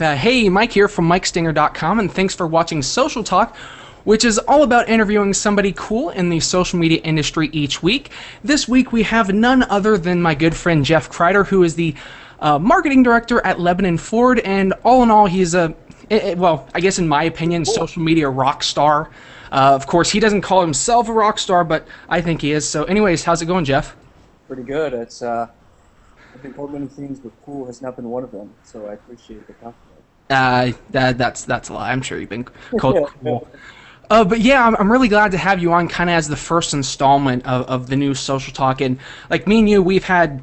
Uh, hey, Mike here from MikeStenger.com, and thanks for watching Social Talk, which is all about interviewing somebody cool in the social media industry each week. This week we have none other than my good friend Jeff Cryder, who is the uh, marketing director at Lebanon Ford, and all in all, he's a, well, I guess in my opinion, social media rock star. Uh, of course, he doesn't call himself a rock star, but I think he is. So, anyways, how's it going, Jeff? Pretty good. It's uh, I've been told many things, but cool has not been one of them. So I appreciate the compliment. Uh, that, that's that's a lie. I'm sure you've been called cool. Uh, but yeah, I'm, I'm really glad to have you on kind of as the first installment of, of the new social talk. And like me and you, we've had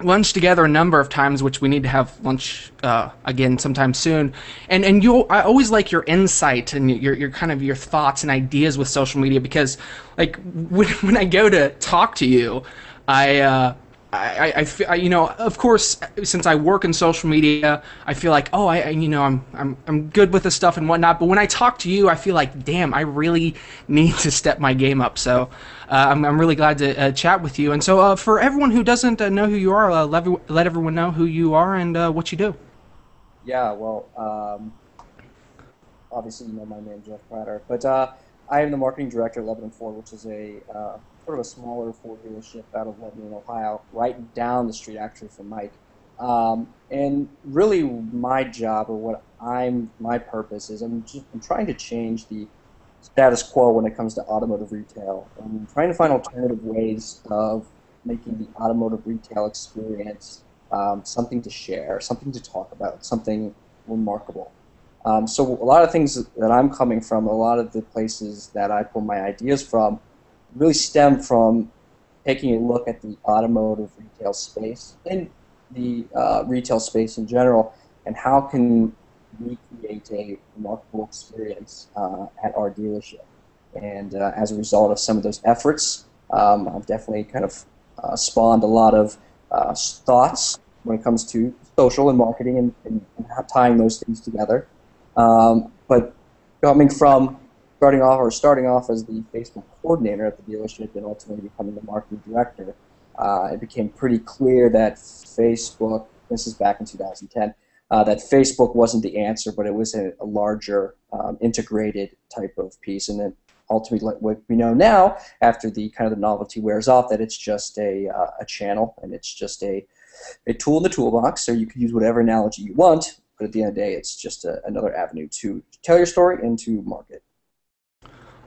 lunch together a number of times, which we need to have lunch uh, again sometime soon. And and you, I always like your insight and your your kind of your thoughts and ideas with social media because like when when I go to talk to you, I. Uh, I, I, I, you know, of course, since I work in social media, I feel like, oh, I, you know, I'm, I'm, I'm good with this stuff and whatnot. But when I talk to you, I feel like, damn, I really need to step my game up. So uh, I'm, I'm really glad to uh, chat with you. And so uh, for everyone who doesn't uh, know who you are, uh, let, let everyone know who you are and uh, what you do. Yeah, well, um, obviously you know my name, Jeff Cryder, but I am the marketing director at Lebanon Ford, which is a sort of a smaller Ford dealership out of Lebanon, Ohio, right down the street actually from Mike. Um, and really, my job or what I'm my purpose is I'm just I'm trying to change the status quo when it comes to automotive retail. I'm trying to find alternative ways of making the automotive retail experience um, something to share, something to talk about, something remarkable. Um, so a lot of things that I'm coming from, a lot of the places that I pull my ideas from, really stem from taking a look at the automotive retail space and the uh, retail space in general, and how can we create a remarkable experience uh, at our dealership. And uh, as a result of some of those efforts, um, I've definitely kind of uh, spawned a lot of uh, thoughts when it comes to social and marketing and, and, and tying those things together. Um, but coming from starting off or starting off as the Facebook coordinator at the dealership and ultimately becoming the marketing director, uh, it became pretty clear that Facebook, this is back in 2010, uh, that Facebook wasn't the answer, but it was a, a larger um, integrated type of piece. And then ultimately, what we know now, after the kind of the novelty wears off, that it's just a, uh, a channel and it's just a, a tool in the toolbox. So you can use whatever analogy you want, but at the end of the day, it's just a, another avenue to tell your story and to market.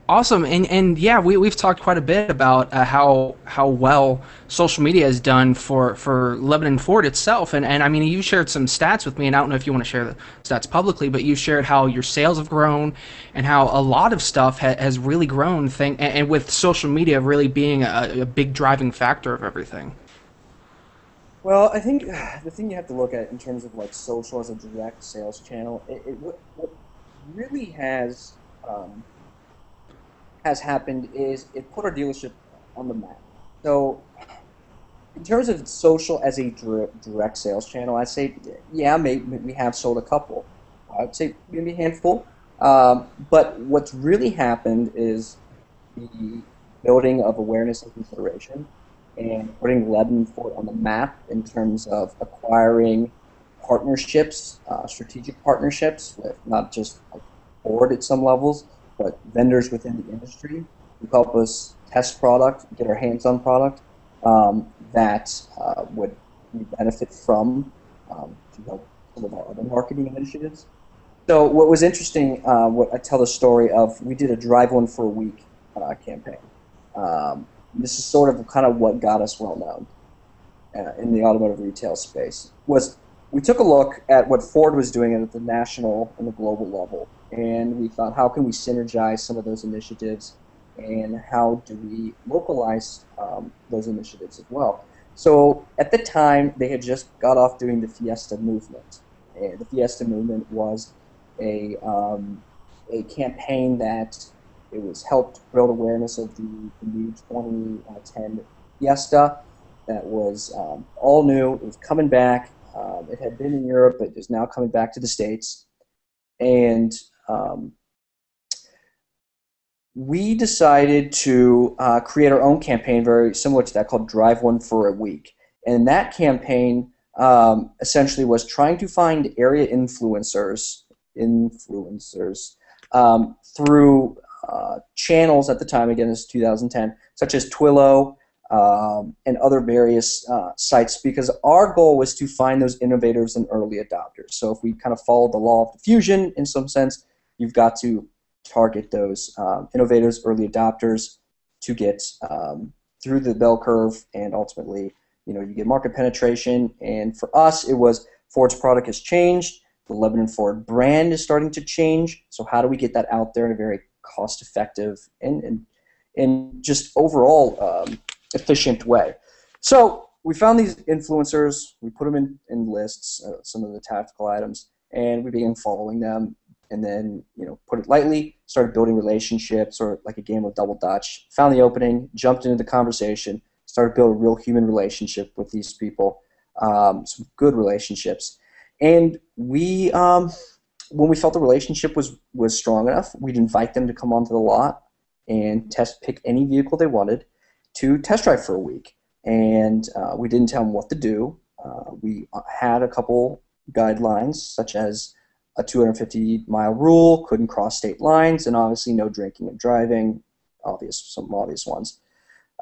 Awesome, and and yeah, we we've talked quite a bit about uh, how how well social media has done for for Lebanon Ford itself, and and I mean you shared some stats with me, and I don't know if you want to share the stats publicly, but you shared how your sales have grown, and how a lot of stuff ha- has really grown, thing, and, and, with social media really being a, a big driving factor of everything. Well, I think the thing you have to look at in terms of like social as a direct sales channel, it, it what, really has um, has happened is it put our dealership on the map. So, in terms of social as a direct sales channel, I'd say, yeah, maybe we have sold a couple. I'd say maybe a handful. Um, but what's really happened is the building of awareness and consideration and putting Lebanon Ford on the map in terms of acquiring partnerships, uh, strategic partnerships with not just Ford at some levels, but vendors within the industry who help us test product, get our hands on product um, that uh, would benefit from um, some of our other marketing initiatives. So what was interesting, uh, what I tell the story of, we did a drive one for a week uh, campaign. Um, this is sort of kind of what got us well known uh, in the automotive retail space. Was we took a look at what Ford was doing at the national and the global level, and we thought, how can we synergize some of those initiatives, and how do we localize um, those initiatives as well? So at the time, they had just got off doing the Fiesta movement. And the Fiesta movement was a um, a campaign that it was helped build awareness of the, the new 2010 Fiesta that was um, all new. It was coming back. Um, it had been in Europe, but is now coming back to the States. And um, we decided to uh, create our own campaign very similar to that called Drive One for a Week. And that campaign um, essentially was trying to find area influencers, influencers um, through uh, channels at the time. Again, this is 2010, such as Twellow um, and other various uh, sites, because our goal was to find those innovators and early adopters. So if we kind of follow the law of diffusion in some sense, you've got to target those um, innovators, early adopters, to get um, through the bell curve and ultimately you know, you get market penetration, and for us, it was Ford's product has changed. The Lebanon Ford brand is starting to change. So how do we get that out there in a very cost-effective and and, and just overall um, efficient way? So we found these influencers. We put them in in lists, uh, some of the tactical items, and we began following them. And then, you know, put it lightly, started building relationships, or like a game of double dutch. Found the opening, jumped into the conversation started to build a real human relationship with these people, um, some good relationships. And we, um, when we felt the relationship was, was strong enough, we'd invite them to come onto the lot and test pick any vehicle they wanted to test drive for a week. And uh, we didn't tell them what to do. Uh, we had a couple guidelines, such as a 250 mile rule, couldn't cross state lines, and obviously no drinking and driving, obvious some obvious ones.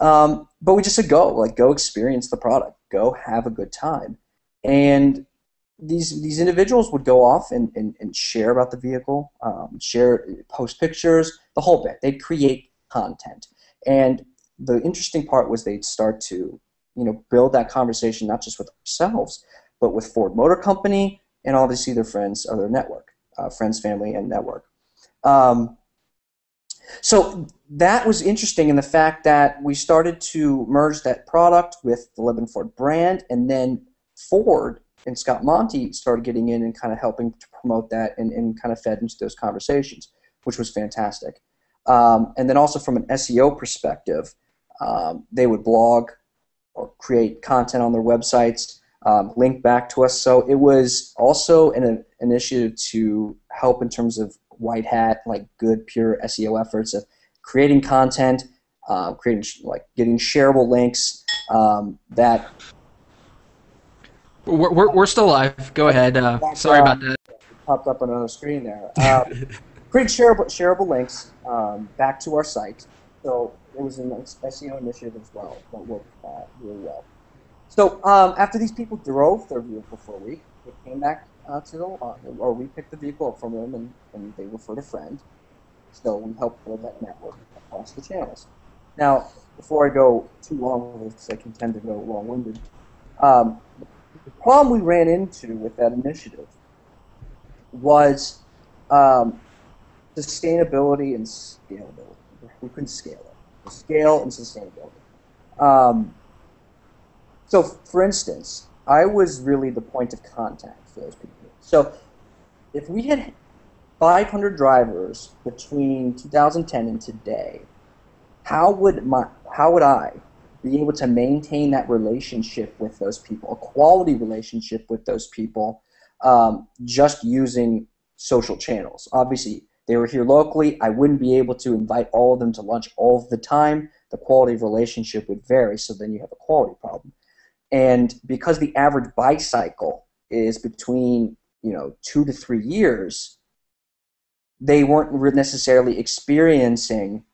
Um, but we just said go, like go experience the product, go have a good time, and these these individuals would go off and, and, and share about the vehicle, um, share post pictures, the whole bit. They'd create content, and the interesting part was they'd start to you know build that conversation not just with ourselves, but with Ford Motor Company and obviously their friends, or their network, uh, friends, family, and network. Um, so that was interesting in the fact that we started to merge that product with the Lebanon Ford brand, and then Ford and Scott Monty started getting in and kind of helping to promote that and, and kind of fed into those conversations, which was fantastic. Um, and then also from an SEO perspective, um, they would blog or create content on their websites, um, link back to us. So it was also an, an initiative to help in terms of white hat, like good pure SEO efforts of creating content, uh, creating like getting shareable links um, that. We're, we're, we're still live. Go ahead. Uh, sorry about that. Popped up on another screen there. Uh, create shareable shareable links um, back to our site. So it was an SEO initiative as well that worked uh, really well. So um, after these people drove their vehicle for a week, they came back uh, to the or we picked the vehicle up from them and, and they referred a friend. So we helped build that network across the channels. Now, before I go too long with this, I can tend to go long-winded. Um, the problem we ran into with that initiative was um, sustainability and scalability. We couldn't scale it. Scale and sustainability. Um, so, for instance, I was really the point of contact for those people. So if we had 500 drivers between 2010 and today, how would my how would I be able to maintain that relationship with those people, a quality relationship with those people, um, just using social channels? Obviously, they were here locally. I wouldn't be able to invite all of them to lunch all of the time. The quality of relationship would vary, so then you have a quality problem. And because the average buy cycle is between you know two to three years, they weren't necessarily experiencing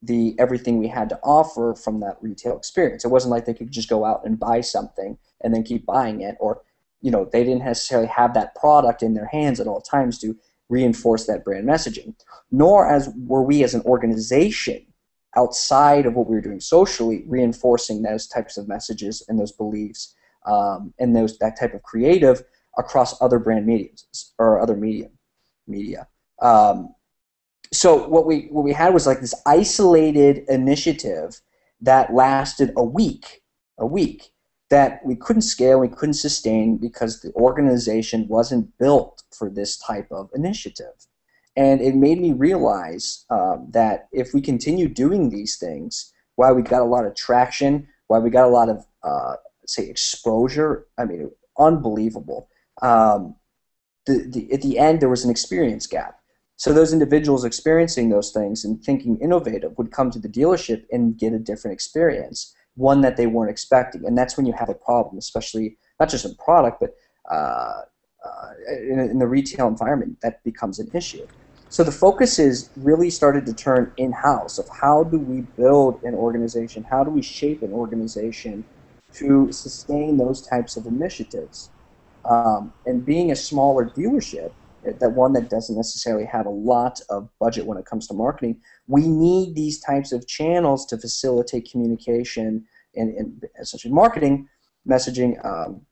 the everything we had to offer from that retail experience. It wasn't like they could just go out and buy something and then keep buying it, or you know they didn't necessarily have that product in their hands at all times to reinforce that brand messaging. Nor as were we as an organization outside of what we were doing socially, reinforcing those types of messages and those beliefs um, and those that type of creative across other brand mediums or other medium media. Um, so what we what we had was like this isolated initiative that lasted a week, a week that we couldn't scale, we couldn't sustain because the organization wasn't built for this type of initiative. And it made me realize um, that if we continue doing these things, why we got a lot of traction, why we got a lot of, uh, say, exposure, I mean, unbelievable. Um, the, the, at the end, there was an experience gap. So those individuals experiencing those things and thinking innovative would come to the dealership and get a different experience, one that they weren't expecting. And that's when you have a problem, especially not just in product, but uh, uh, in, in the retail environment, that becomes an issue. So the focus is really started to turn in-house of how do we build an organization, how do we shape an organization to sustain those types of initiatives. Um, and being a smaller dealership, that one that doesn't necessarily have a lot of budget when it comes to marketing, we need these types of channels to facilitate communication and, and essentially marketing messaging um,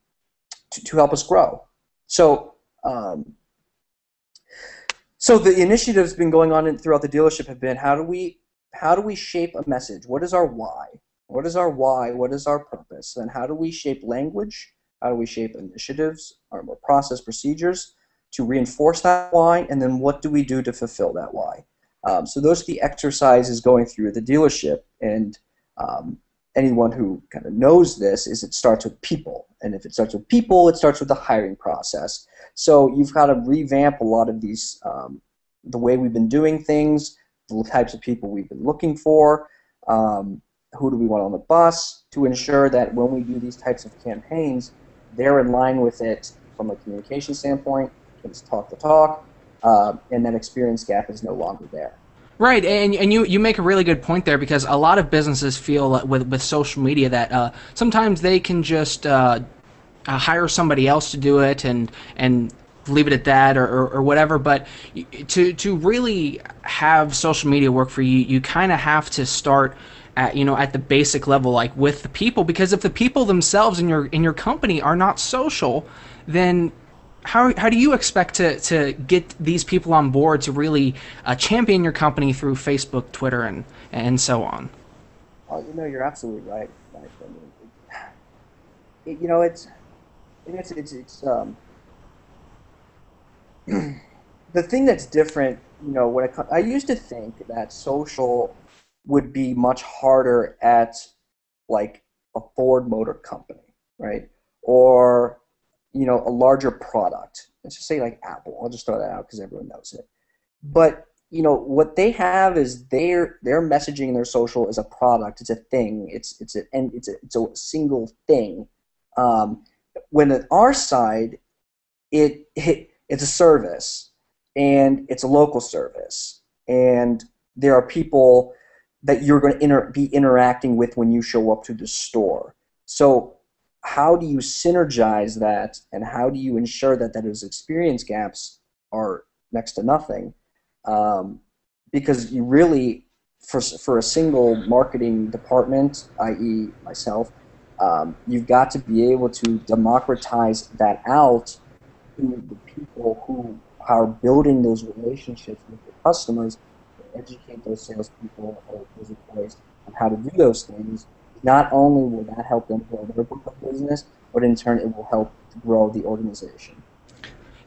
to, to help us grow. So, um, so the initiatives been going on in, throughout the dealership have been how do we how do we shape a message? What is our why? What is our why? What is our purpose? And how do we shape language? How do we shape initiatives or process procedures to reinforce that why? And then what do we do to fulfill that why? Um, so those are the exercises going through the dealership. And um, anyone who kind of knows this is it starts with people. And if it starts with people, it starts with the hiring process. So you've got to revamp a lot of these, um, the way we've been doing things, the types of people we've been looking for, um, who do we want on the bus, to ensure that when we do these types of campaigns, they're in line with it from a communication standpoint, it's talk the talk, uh, and that experience gap is no longer there. Right, and and you you make a really good point there because a lot of businesses feel with with social media that uh, sometimes they can just uh, uh, hire somebody else to do it and and leave it at that or, or, or whatever. But to to really have social media work for you, you kind of have to start at you know at the basic level, like with the people, because if the people themselves in your in your company are not social, then how, how do you expect to, to get these people on board to really uh, champion your company through Facebook, Twitter, and, and so on? Well, you know, you're absolutely right. I mean, it, you know, it's it's it's, it's um, the thing that's different. You know, when it, I used to think that social would be much harder at like a Ford Motor Company, right? Or you know, a larger product. Let's just say like Apple. I'll just throw that out because everyone knows it. But you know what they have is their their messaging and their social is a product. It's a thing. It's it's a and it's a it's a single thing. Um, when at our side, it, it it's a service and it's a local service and there are people that you're going to inter- be interacting with when you show up to the store. So how do you synergize that and how do you ensure that, that those experience gaps are next to nothing? Um, because you really, for, for a single marketing department, i.e., myself, um, you've got to be able to democratize that out to the people who are building those relationships with the customers, to educate those salespeople or those employees on how to do those things not only will that help them grow their business, but in turn it will help grow the organization.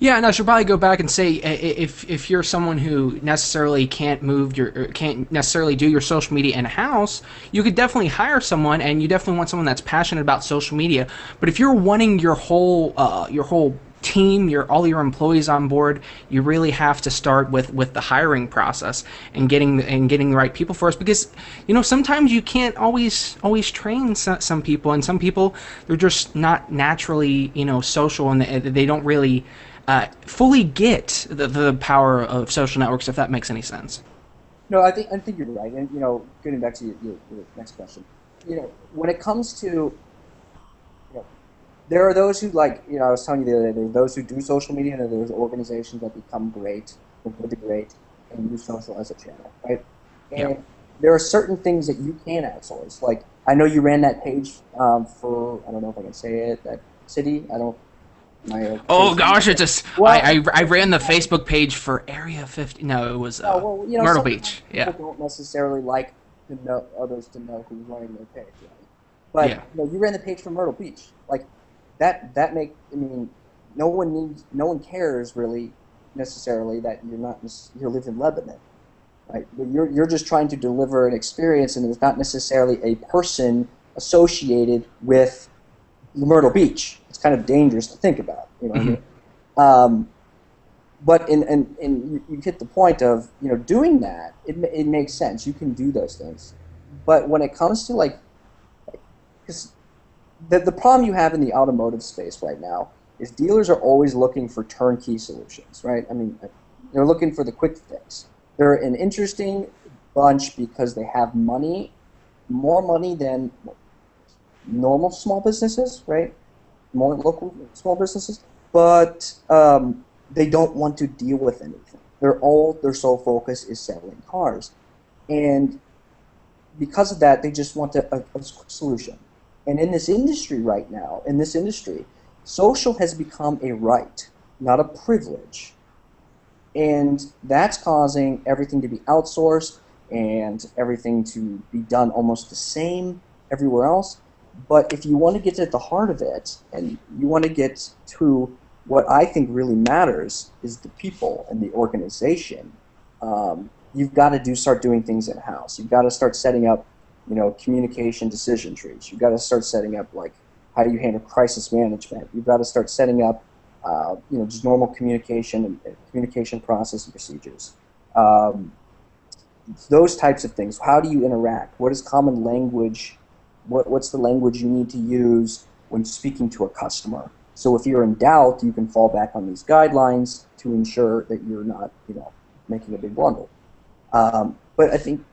Yeah, and I should probably go back and say if if you're someone who necessarily can't move your can't necessarily do your social media in house, you could definitely hire someone, and you definitely want someone that's passionate about social media. But if you're wanting your whole uh, your whole team, your all your employees on board, you really have to start with with the hiring process and getting and getting the right people for us because you know sometimes you can't always always train some, some people and some people they're just not naturally you know social and they, they don't really uh, fully get the, the power of social networks if that makes any sense. No, I think I think you're right, and you know, getting back to your, your, your next question, you know, when it comes to you know, there are those who like you know I was telling you the other day. There's those who do social media, and there's organizations that become great, really great, and use social as a channel, right? And yep. there are certain things that you can outsource. Like I know you ran that page um, for I don't know if I can say it that city. I don't. My, oh gosh, it's just well, I, I, I ran the Facebook page for Area 50. No, it was uh, oh, well, you know, Myrtle Beach. Yeah. People don't necessarily like to know others to know who's running their page, right? But yeah. you, know, you ran the page for Myrtle Beach. Like that that make I mean, no one needs, no one cares really necessarily that you're not you live in Lebanon, right? But you're you're just trying to deliver an experience, and there's not necessarily a person associated with Myrtle Beach. Kind of dangerous to think about, you know. Mm-hmm. I mean? um, but in, in, in you hit the point of you know doing that, it it makes sense. You can do those things, but when it comes to like, because the, the problem you have in the automotive space right now is dealers are always looking for turnkey solutions, right? I mean, they're looking for the quick fix. They're an interesting bunch because they have money, more money than normal small businesses, right? More local small businesses, but um, they don't want to deal with anything. They're all their sole focus is selling cars, and because of that, they just want a, a solution. And in this industry right now, in this industry, social has become a right, not a privilege. And that's causing everything to be outsourced and everything to be done almost the same everywhere else. But if you want to get at the heart of it and you want to get to what I think really matters is the people and the organization, um, you've got to do start doing things in house. You've got to start setting up you know, communication decision trees. You've got to start setting up like how do you handle crisis management. You've got to start setting up, uh, you know, just normal communication and communication process and procedures. Um, those types of things. How do you interact? What is common language? What, what's the language you need to use when speaking to a customer? So if you're in doubt, you can fall back on these guidelines to ensure that you're not, you know, making a big blunder. Um, but I think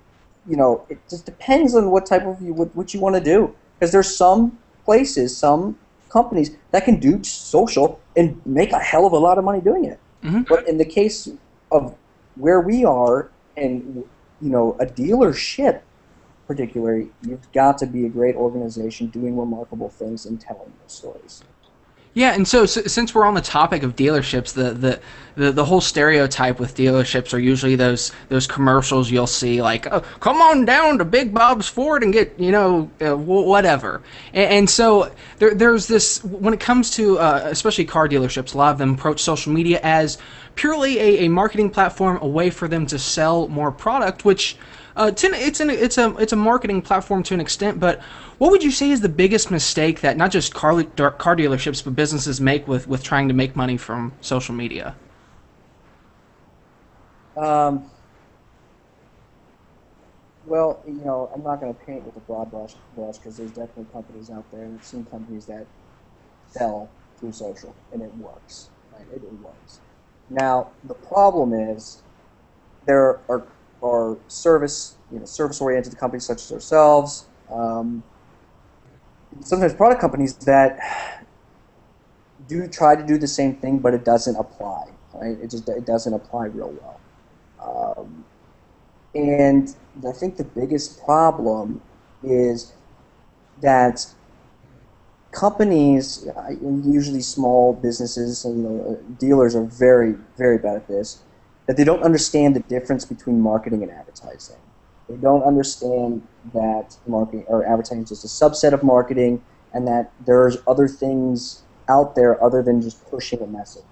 you know, it just depends on what type of you what, what you want to do. Because there's some places, some companies that can do social and make a hell of a lot of money doing it. Mm-hmm. But in the case of where we are, and you know, a dealership, particularly, you've got to be a great organization doing remarkable things and telling those stories. Yeah, and so, so, since we're on the topic of dealerships, the, the, the the whole stereotype with dealerships are usually those those commercials you'll see like, oh, "Come on down to Big Bob's Ford and get you know uh, whatever." And, and, so there, there's this when it comes to uh, especially car dealerships, a lot of them approach social media as purely a, a marketing platform, a way for them to sell more product, which uh, it's an, it's a it's a marketing platform to an extent, but what would you say is the biggest mistake that not just car car dealerships but businesses make with with trying to make money from social media? Um. Well, you know, I'm not going to paint with a broad brush because there's definitely companies out there, and I've seen companies that sell through social, and it works. Right? It, it works. Now, the problem is there are are service, you know, service-oriented companies such as ourselves. Um, sometimes product companies that do try to do the same thing, but it doesn't apply. Right? It just it doesn't apply real well. Um, and I think the biggest problem is that companies, usually small businesses, and you know, dealers are very, very bad at this that they don't understand the difference between marketing and advertising. They don't understand that marketing or advertising is just a subset of marketing, and that there's other things out there other than just pushing a message,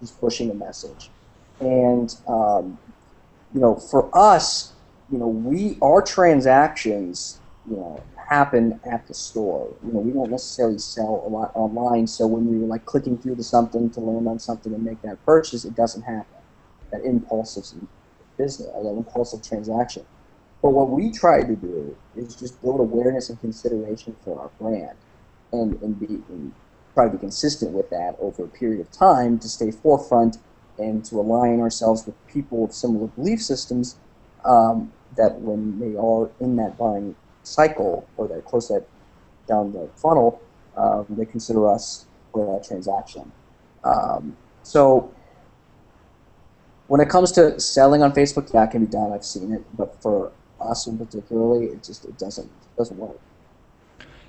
just pushing a message. And um, you know, for us, you know, we our transactions, you know, happen at the store. You know, we don't necessarily sell a lot online. So when we are like clicking through to something to learn on something and make that purchase, it doesn't happen that impulsive business, that impulsive transaction. But what we try to do is just build awareness and consideration for our brand, and and be and try to be consistent with that over a period of time to stay forefront and to align ourselves with people with similar belief systems. Um, that when they are in that buying cycle or that close that down the funnel, um, they consider us for that transaction. Um, so when it comes to selling on Facebook, that can be done. I've seen it, but for us in particularly, it just it doesn't it doesn't work.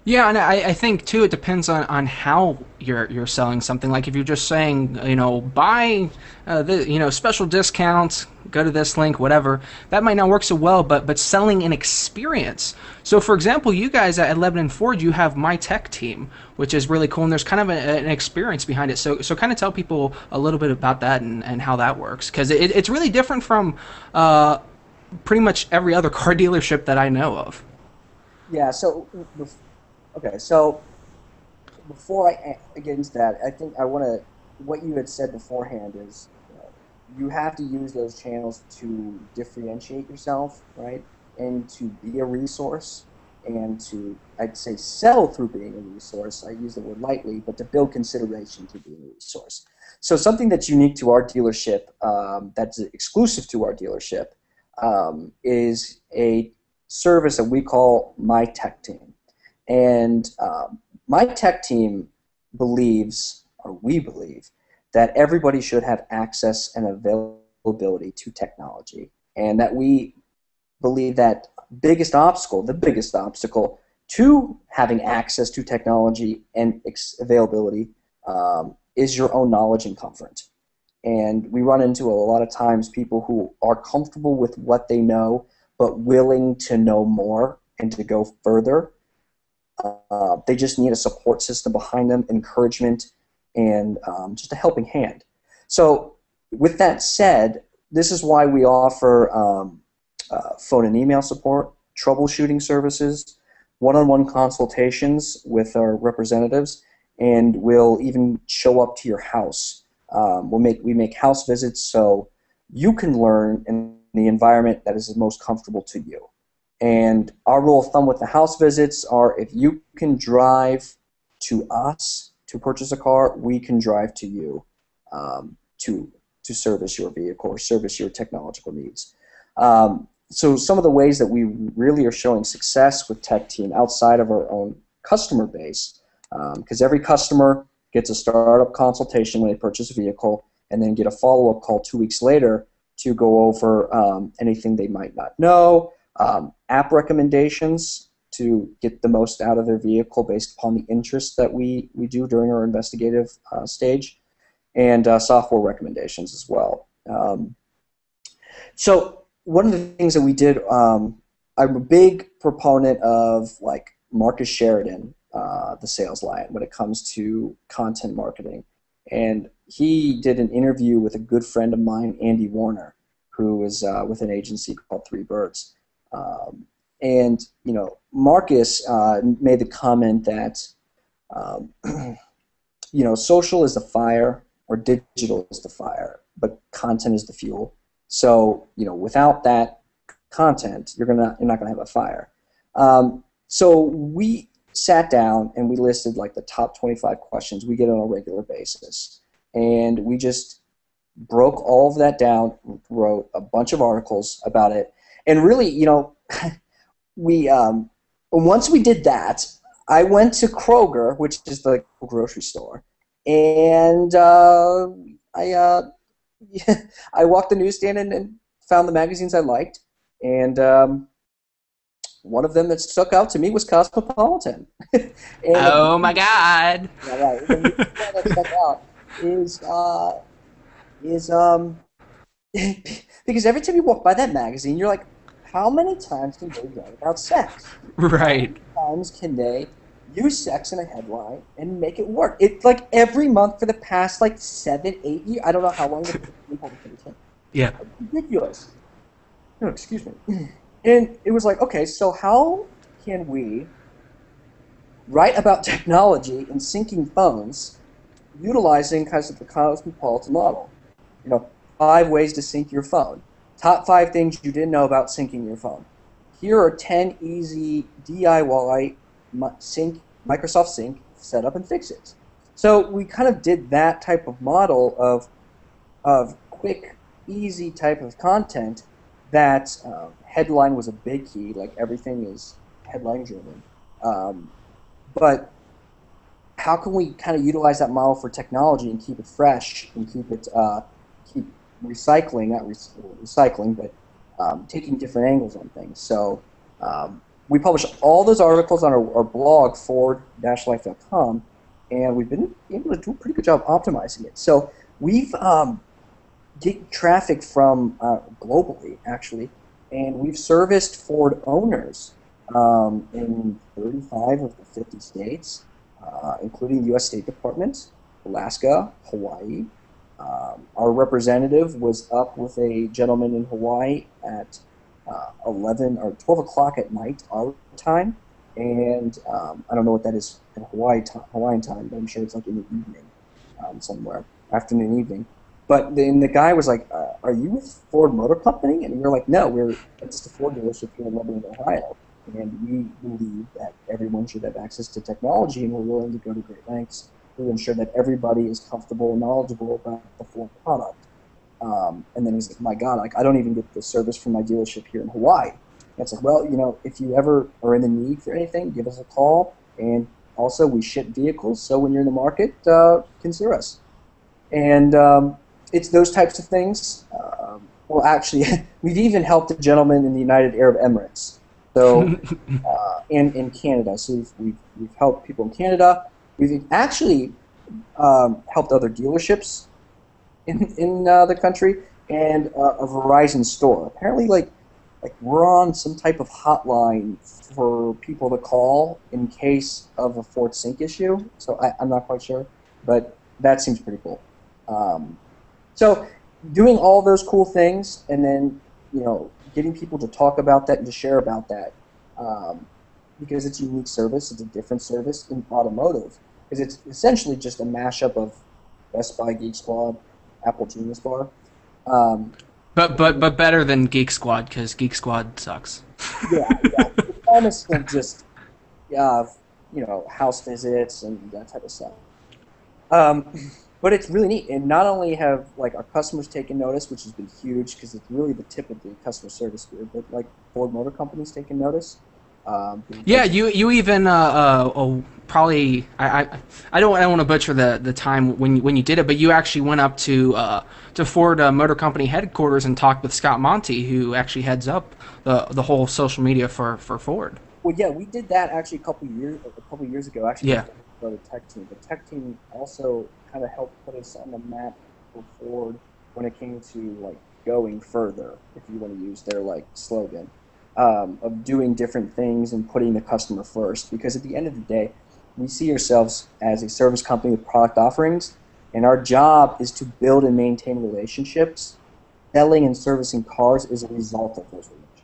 Yeah, and I, I think too it depends on, on how you're you're selling something. Like if you're just saying, you know, buy, uh, the, you know, special discounts, go to this link, whatever. That might not work so well. But but selling an experience. So for example, you guys at Lebanon Ford, you have my tech team, which is really cool, and there's kind of a, an experience behind it. So so kind of tell people a little bit about that and, and how that works because it, it's really different from uh, pretty much every other car dealership that I know of. Yeah. So Okay, so before I get into that, I think I want to. What you had said beforehand is you have to use those channels to differentiate yourself, right, and to be a resource. and to, I'd say, sell through being a resource. I use the word lightly, but to build consideration to being a resource. So something that's unique to our dealership, um, that's exclusive to our dealership, um, is a service that we call My Tech Team. And um, My Tech Team believes, or we believe, that everybody should have access and availability to technology, and that we believe that biggest obstacle, the biggest obstacle to having access to technology and availability um, is your own knowledge and comfort. And we run into a lot of times people who are comfortable with what they know, but willing to know more and to go further. Uh, they just need a support system behind them, encouragement, and um, just a helping hand. So, with that said, this is why we offer um, uh, phone and email support, troubleshooting services, one-on-one consultations with our representatives, and we'll even show up to your house. Um, we'll make we make house visits so you can learn in the environment that is most comfortable to you. And our rule of thumb with the house visits are if you can drive to us to purchase a car, we can drive to you um, to to service your vehicle or service your technological needs. Um, so some of the ways that we really are showing success with Tech Team outside of our own customer base, because um, every customer gets a startup consultation when they purchase a vehicle, and then get a follow-up call two weeks later to go over um, anything they might not know, um, app recommendations to get the most out of their vehicle based upon the interest that we, we do during our investigative uh, stage, and uh, software recommendations as well. Um, so one of the things that we did, um, I'm a big proponent of like Marcus Sheridan, uh, the sales lion, when it comes to content marketing. And he did an interview with a good friend of mine, Andy Warner, who is uh, with an agency called Three Birds. Um, and you know, Marcus uh, made the comment that um, you know, social is the fire or digital is the fire, but content is the fuel. So you know, without that content, you're gonna you're not gonna have a fire. Um, so we sat down and we listed like the top 25 questions we get on a regular basis, and we just broke all of that down, wrote a bunch of articles about it, and really, you know, we um, once we did that, I went to Kroger, which is the grocery store, and uh, I uh, I walked the newsstand and, and, found the magazines I liked, and um, one of them that stuck out to me was Cosmopolitan. and, oh my God! Yeah, right. that stuck out is uh, is um because every time you walk by that magazine, you're like, how many times can they write about sex? Right. How many times can they use sex in a headline and make it work. It's like every month for the past like seven, eight years. I don't know how long. Yeah. It's ridiculous. No, excuse me. And it was like, okay, so how can we write about technology and syncing phones utilizing kind of the cosmopolitan model? You know, five ways to sync your phone. Top five things you didn't know about syncing your phone. Here are 10 easy DIY sync Microsoft Sync setup and fixes. So we kind of did that type of model of of quick, easy type of content. That uh, headline was a big key. Like everything is headline driven. Um, but how can we kind of utilize that model for technology and keep it fresh and keep it uh, keep recycling, not re- recycling, but um, taking different angles on things. So um, we publish all those articles on our, our blog, ford-life.com, and we've been able to do a pretty good job optimizing it. So we've um, get traffic from uh, globally, actually, and we've serviced Ford owners um, in 35 of the 50 states, uh, including the U.S. State Department, Alaska, Hawaii. Um, our representative was up with a gentleman in Hawaii at uh, 11 or 12 o'clock at night our time, and um, I don't know what that is in Hawaii Hawaiian time, but I'm sure it's like in the evening um, somewhere, afternoon, evening. But then the guy was like, uh, "Are you with Ford Motor Company?" And we were like, "No, we're it's the Ford dealership here in Lebanon, Ohio." and we believe that everyone should have access to technology, and we're willing to go to great lengths to ensure that everybody is comfortable and knowledgeable about the Ford product. Um, and then he's like, my God, like I don't even get the service from my dealership here in Hawaii. And it's like, well, you know, if you ever are in the need for anything, give us a call. And also, we ship vehicles, so when you're in the market, uh, consider us. And um, it's those types of things. Um, well, actually, we've even helped a gentleman in the United Arab Emirates, so uh, and in Canada. So we've, we've, we've helped people in Canada. We've actually um, helped other dealerships in in uh, the country and uh, a Verizon store. Apparently, like like we're on some type of hotline for people to call in case of a Ford Sync issue. So I, I'm not quite sure, but that seems pretty cool. Um, so doing all those cool things and then you know getting people to talk about that and to share about that um, because it's a unique service it's a different service in automotive because it's essentially just a mashup of best buy geek squad apple genius bar um, but but but better than geek squad because geek squad sucks yeah, yeah. like just yeah you know house visits and that type of stuff um, but it's really neat. And not only have like our customers taken notice, which has been huge because it's really the tip of the customer service here, but like Ford Motor Company's taken notice. Um, yeah, you you even uh, uh, oh, probably I, I I don't I don't want to butcher the, the time when you, when you did it, but you actually went up to uh, to Ford uh, Motor Company headquarters and talked with Scott Monty, who actually heads up the the whole social media for, for Ford. Well, yeah, we did that actually a couple years a couple years ago. Actually, yeah. the tech team. The tech team also kind of helped put us on the map for Ford when it came to like going further, if you want to use their like slogan um, of doing different things and putting the customer first. Because at the end of the day, we see ourselves as a service company with product offerings, and our job is to build and maintain relationships. Selling and servicing cars is a result of those relationships.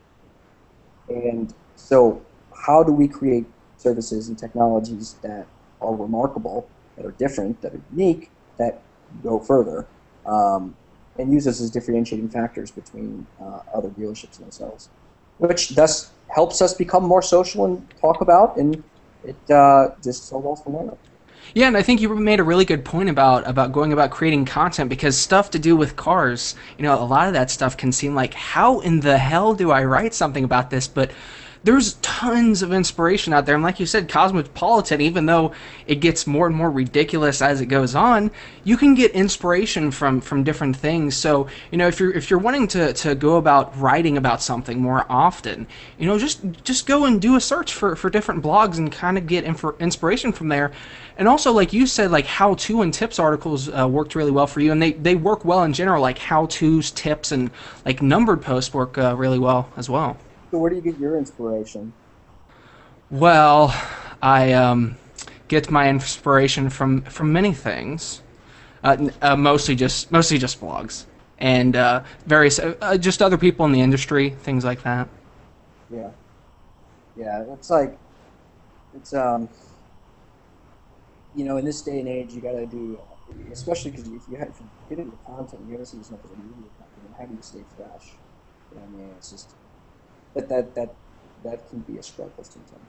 And so, how do we create services and technologies that are remarkable that are different, that are unique, that go further, um, and use us as differentiating factors between uh, other dealerships and ourselves, which thus helps us become more social and talk about, and it uh, just snowballs from there. Yeah, and I think you made a really good point about about going about creating content because stuff to do with cars, you know, a lot of that stuff can seem like how in the hell do I write something about this? But there's tons of inspiration out there. And like you said, Cosmopolitan, even though it gets more and more ridiculous as it goes on, you can get inspiration from from different things. So you know, if you're if you're wanting to to go about writing about something more often, you know, just just go and do a search for for different blogs and kind of get inf- inspiration from there. And also, like you said, like how to and tips articles uh, worked really well for you, and they they work well in general. Like how tos, tips, and like numbered posts work uh, really well as well. So where do you get your inspiration? Well, I um, get my inspiration from from many things. Uh, uh, mostly just mostly just blogs and uh, various uh, uh, just other people in the industry, things like that. Yeah, yeah. It's like it's um, you know, in this day and age, you got to do, especially because if you have you get into content, you got to see as much as media content. How do you stay fresh? You know, I mean, it's just that that that that can be a struggle sometimes.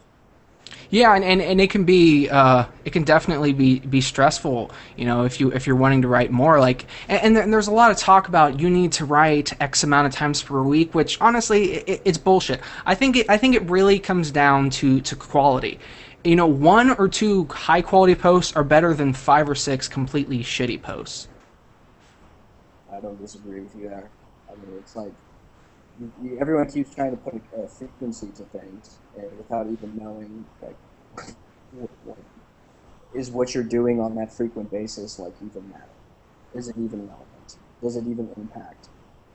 Yeah, and, and, and it can be uh, it can definitely be, be stressful, you know, if you if you're wanting to write more. Like, and, and there's a lot of talk about you need to write X amount of times per week, which honestly, it, it's bullshit. I think it, I think it really comes down to to quality. You know, one or two high quality posts are better than five or six completely shitty posts. I don't disagree with you there. I mean, it's like everyone keeps trying to put a, a frequency to things and without even knowing like what, what, is what you're doing on that frequent basis like even matter? Is it even relevant? Does it even impact?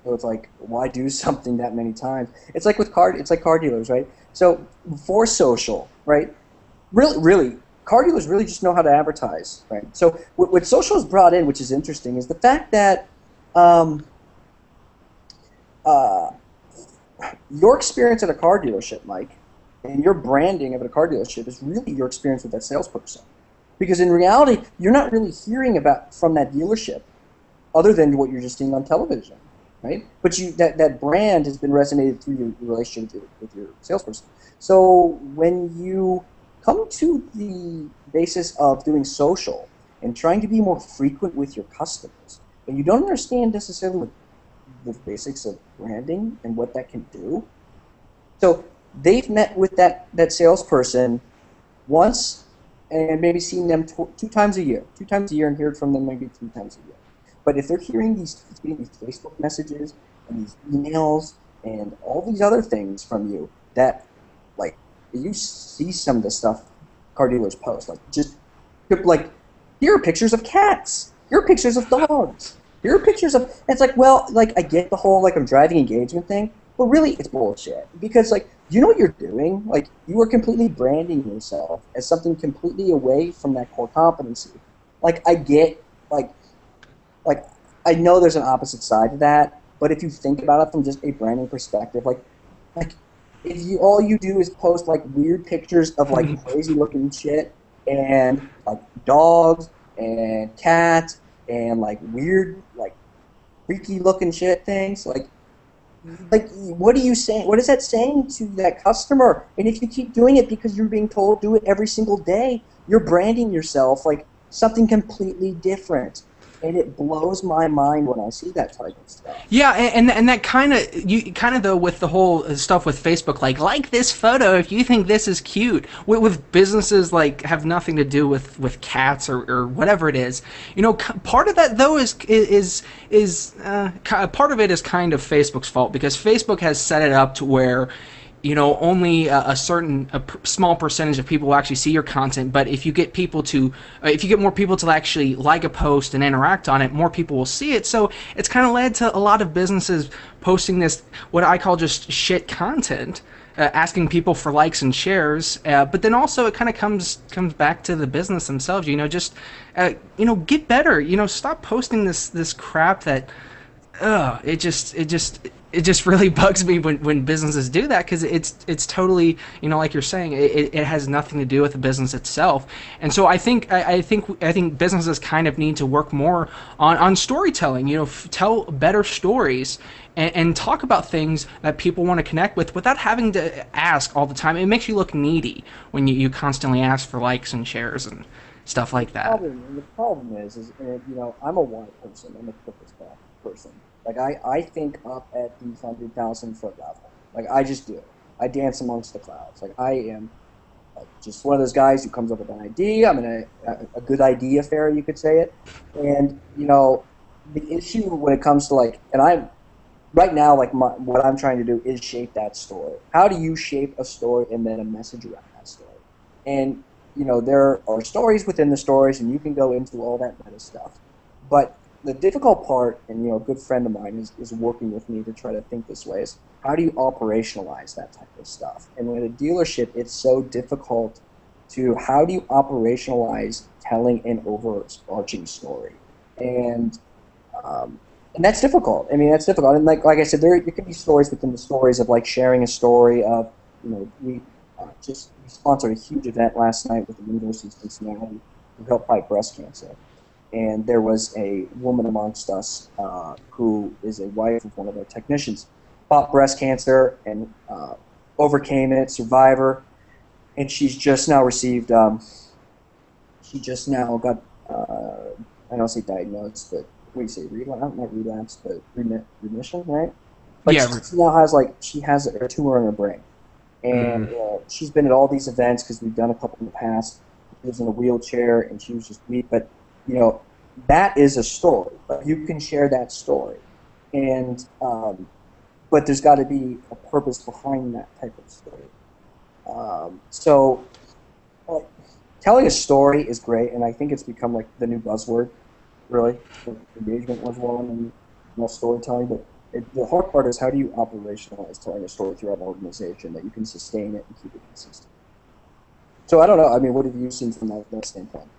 So it's like, why do something that many times? It's like with car, it's like car dealers, right? So for social, right? Really, really, car dealers really just know how to advertise, right? So what, what social has brought in, which is interesting, is the fact that um, uh, your experience at a car dealership, Mike, and your branding of a car dealership is really your experience with that salesperson. Because in reality, you're not really hearing about from that dealership other than what you're just seeing on television. right? But you that, that brand has been resonated through your relationship with your, with your salesperson. So when you come to the basis of doing social and trying to be more frequent with your customers, and you don't understand necessarily the basics of branding and what that can do. So they've met with that, that salesperson once and maybe seen them tw- two times a year, two times a year, and heard from them maybe three times a year. But if they're hearing these, getting these Facebook messages and these emails and all these other things from you that, like, you see some of the stuff car dealers post, like just like here are pictures of cats, here are pictures of dogs, here are pictures of. it's like, well, like I get the whole like I'm driving engagement thing, but really it's bullshit because like you know what you're doing? Like you are completely branding yourself as something completely away from that core competency. Like I get like like I know there's an opposite side to that, but if you think about it from just a branding perspective, like like if you all you do is post like weird pictures of like mm-hmm. crazy looking shit and like dogs and cats and like weird like freaky looking shit things like like what are you saying what is that saying to that customer? And if you keep doing it because you're being told do it every single day you're branding yourself like something completely different and it blows my mind when I see that type of stuff. Yeah, and and that kind of you kind of though with the whole stuff with Facebook, like like this photo if you think this is cute. With, with businesses like have nothing to do with with cats or, or whatever it is. You know, part of that though is is is uh, part of it is kind of Facebook's fault because Facebook has set it up to where you know only a, a certain a small percentage of people will actually see your content but if you get people to uh, if you get more people to actually like a post and interact on it more people will see it. So it's kind of led to a lot of businesses posting this what i call just shit content uh, asking people for likes and shares uh, but then also it kind of comes comes back to the business themselves you know just uh, you know get better you know stop posting this this crap that uh, it just it just it just really bugs me when, when businesses do that because it's it's totally you know like you're saying it, it has nothing to do with the business itself. And so I think I, I think I think businesses kind of need to work more on, on storytelling you know f- tell better stories and, and, talk about things that people want to connect with without having to ask all the time. It makes you look needy when you, you constantly ask for likes and shares and stuff like that. The problem, the problem is is uh, you know I'm a white person I'm a purpose person like I, I think up at the hundred thousand foot level. Like I just do. I dance amongst the clouds. Like I am just one of those guys who comes up with an idea. I'm in a, a, good idea fair, you could say it. And you know, the issue when it comes to like, and I'm right now like my, what I'm trying to do is shape that story. How do you shape a story and then a message around that story? And you know, there are stories within the stories, and you can go into all that meta stuff. But the difficult part, and you know, a good friend of mine is, is working with me to try to think this way, is how do you operationalize that type of stuff? And with a dealership, it's so difficult to how do you operationalize telling an overarching story? And um, and that's difficult. I mean, that's difficult. And like like I said, there, there can be stories within the stories of like sharing a story of you know we uh, just we sponsored a huge event last night with the University of Cincinnati to help fight breast cancer and there was a woman amongst us uh, who is a wife of one of our technicians, fought breast cancer and uh, overcame it, survivor, and she's just now received. Um, she just now got. Uh, I don't say diagnosed, but we say? Relapse? Not relapse, but remission, right? But yeah. She now has like she has a tumor in her brain, and mm. she's been at all these events because we've done a couple in the past. She was in a wheelchair and she was just weak, but you know, that is a story. But you can share that story, and um, but there's got to be a purpose behind that type of story. Um, so, telling a story is great, and I think it's become like the new buzzword. Really, engagement was one, and know, storytelling. But it, the hard part is how do you operationalize telling a story throughout an organization that you can sustain it and keep it consistent. So I don't know. I mean, what have you seen from that, that standpoint?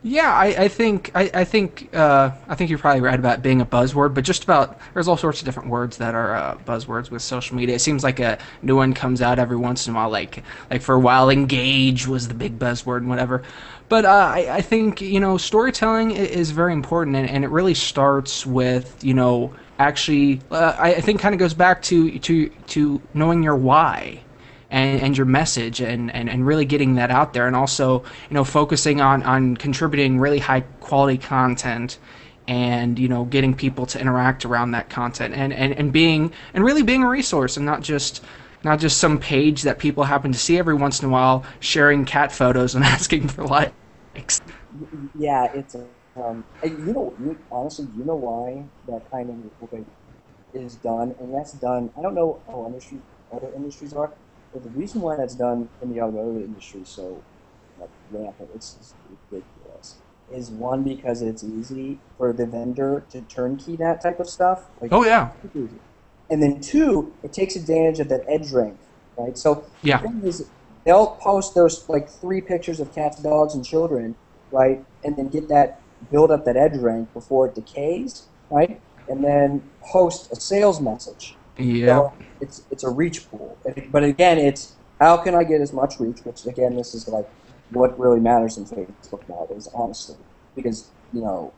Yeah, I, I think I, I think uh, I think you're probably right about being a buzzword, but just about there's all sorts of different words that are uh, buzzwords with social media. It seems like a new one comes out every once in a while. Like like for a while, engage was the big buzzword and whatever. But uh, I, I think you know storytelling is very important, and, and it really starts with you know actually uh, I, I think kind of goes back to to to knowing your why and, and your message and, and, and really getting that out there and also you know focusing on, on contributing really high quality content and you know getting people to interact around that content and, and, and being and really being a resource and not just not just some page that people happen to see every once in a while sharing cat photos and asking for likes. Yeah it's um, you know you, honestly you know why that kind of is done? And that's done i don't know how industry, other industries are but the reason why that's done in the automotive industry so like rampant, it's, it's ridiculous, is one because it's easy for the vendor to turnkey that type of stuff. Like, oh yeah. And then two, it takes advantage of that edge rank, right? So yeah. the thing is, they'll post those like three pictures of cats, dogs, and children, right, and then get that build up that edge rank before it decays, right, and then post a sales message yeah. So it's it's a reach pool, but again, it's how can I get as much reach? Which again, this is like what really matters in Facebook nowadays, honestly, because you know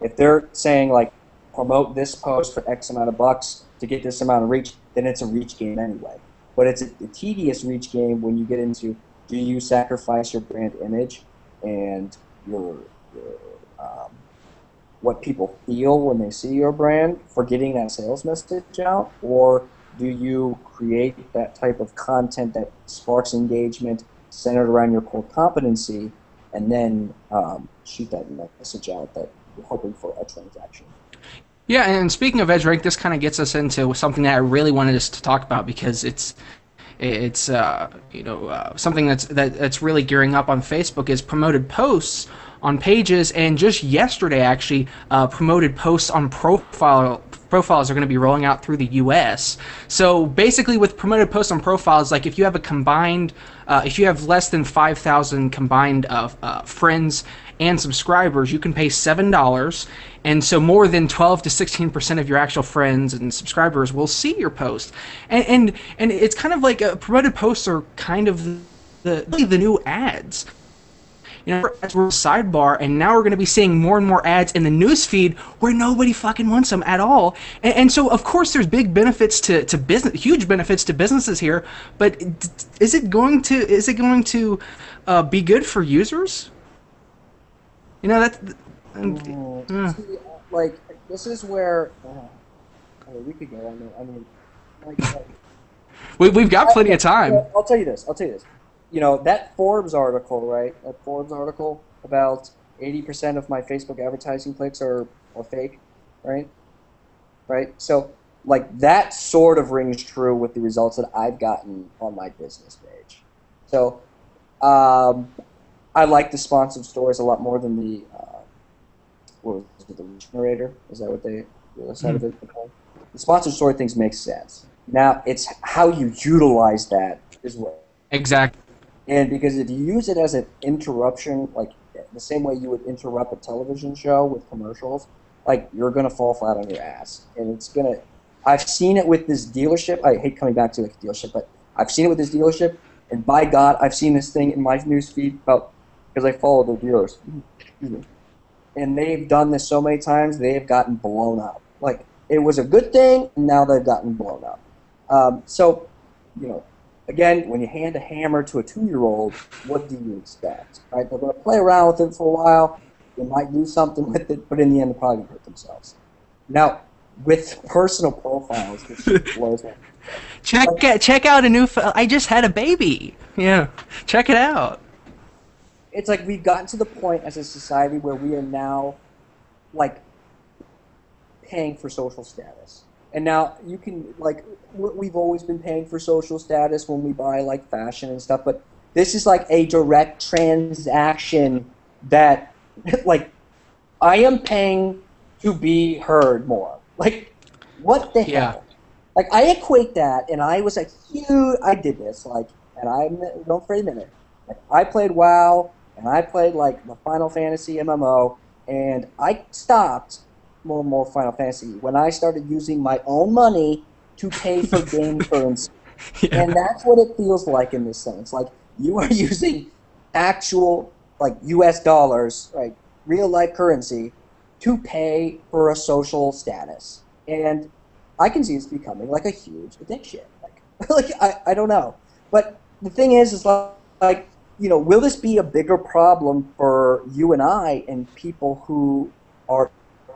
if they're saying like promote this post for X amount of bucks to get this amount of reach, then it's a reach game anyway. But it's a, a tedious reach game when you get into do you sacrifice your brand image and your, your um, what people feel when they see your brand for getting that sales message out, or do you create that type of content that sparks engagement centered around your core competency, and then um, shoot that message out that you're hoping for a transaction? Yeah, and speaking of edge rank, this kind of gets us into something that I really wanted us to talk about because it's it's uh, you know uh, something that's that, that's really gearing up on Facebook is promoted posts on pages, and just yesterday, actually, uh, promoted posts on profile profiles are going to be rolling out through the U.S. So basically, with promoted posts on profiles, like if you have a combined, uh, if you have less than 5,000 combined uh, uh, friends and subscribers, you can pay seven dollars, and so more than 12 to 16 percent of your actual friends and subscribers will see your post. And and, and it's kind of like uh, promoted posts are kind of the, the new ads you know, ads were sidebar, and now we're going to be seeing more and more ads in the newsfeed where nobody fucking wants them at all. And, and, so, of course, there's big benefits to, to business, huge benefits to businesses here. But is it going to is it going to uh, be good for users? You know that. Mm, uh. see, like this is where uh, we could go on. I mean, like, we, we've got plenty of time. I'll tell you this. I'll tell you this you know that Forbes article, right? That Forbes article about 80% of my Facebook advertising clicks are, are fake, right? Right. So like that sort of rings true with the results that I've gotten on my business page. So um, I like the sponsored stories a lot more than the uh, what was it, the generator? Is that what they the other side mm-hmm. of it? The sponsored story things make sense. Now it's how you utilize that is what exactly and because if you use it as an interruption, like the same way you would interrupt a television show with commercials, like you're gonna fall flat on your ass, and it's gonna. I've seen it with this dealership. I hate coming back to like a dealership, but I've seen it with this dealership, and by God, I've seen this thing in my news feed about because I follow the dealers, and they've done this so many times they have gotten blown up. Like it was a good thing, and now they've gotten blown up. Um, so, you know, again, when you hand a hammer to a two-year-old, what do you expect? Right? They're going to play around with it for a while. They might do something with it, but in the end, they're probably going to hurt themselves. Now, with personal profiles, which blows my check like, check out a new. I just had a baby. Yeah, check it out. It's like we've gotten to the point as a society where we are now, like, paying for social status. And now you can like we've always been paying for social status when we buy like fashion and stuff, but this is like a direct transaction that like I am paying to be heard more. Like what the yeah. hell? Like I equate that, and I was like, huge. I did this like, and I don't for a minute. Like, I played WoW, and I played like the Final Fantasy MMO, and I stopped more and more Final Fantasy when I started using my own money to pay for game currency. Yeah. And that's what it feels like in this sense. Like you are using actual like US dollars, like real life currency to pay for a social status. And I can see it's becoming like a huge addiction. Like, like I, I don't know. But the thing is, is like, like, you know, will this be a bigger problem for you and I and people who are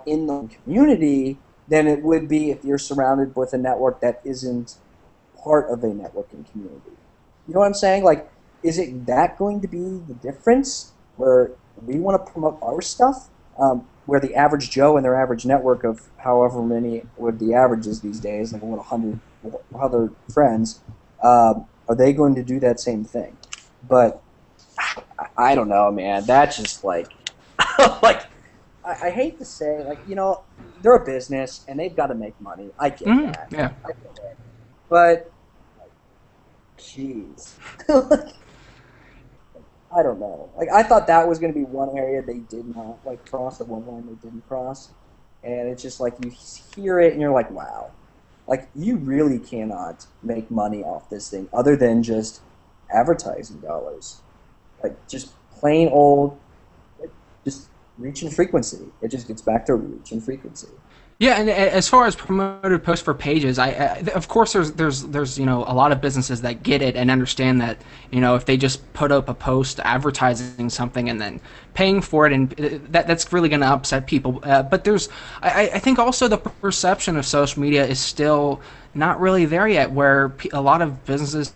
in the community than it would be if you're surrounded with a network that isn't part of a networking community? You know what I'm saying? Like, is it that going to be the difference where we want to promote our stuff? Um, where the average Joe and their average network of however many would the average is these days, like what hundred other friends, um, are they going to do that same thing? But I don't know, man. That's just like, like I, I, hate to say, like you know, they're a business and they've got to make money. I get mm, that. Yeah. I get that. But, jeez. I don't know. Like I thought that was going to be one area they did not like cross the one line they didn't cross, and it's just like you hear it and you're like, wow, like you really cannot make money off this thing other than just advertising dollars, like just plain old, just reach and frequency. It just gets back to reach and frequency. Yeah, and as far as promoted posts for pages, I, I, of course there's there's there's you know a lot of businesses that get it and understand that you know if they just put up a post advertising something and then paying for it and uh, that that's really going to upset people. Uh, but there's I, I think also the perception of social media is still not really there yet, where a lot of businesses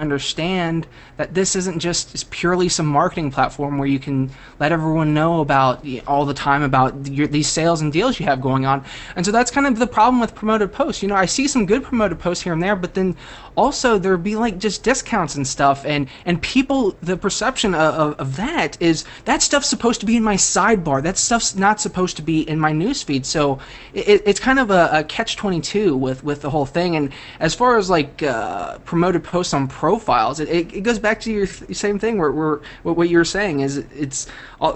understand that this isn't just purely some marketing platform where you can let everyone know about all the time about your, these sales and deals you have going on. And so that's kind of the problem with promoted posts. You know, I see some good promoted posts here and there, but then also there'd be like just discounts and stuff and and people the perception of, of, of, that is that stuff's supposed to be in my sidebar that stuff's not supposed to be in my newsfeed so it, it's kind of a, a, catch 22 with with the whole thing and as far as like uh, promoted posts on profiles it, it, it, goes back to your th- same thing where, where what you're saying is it's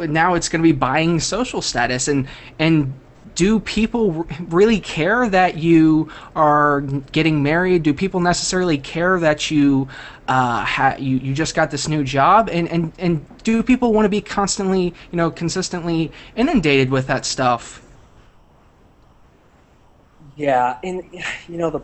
now it's going to be buying social status and and do people really care that you are getting married? Do people necessarily care that you uh, ha- you you just got this new job? And and and do people want to be constantly, you know, consistently inundated with that stuff? Yeah, and you know the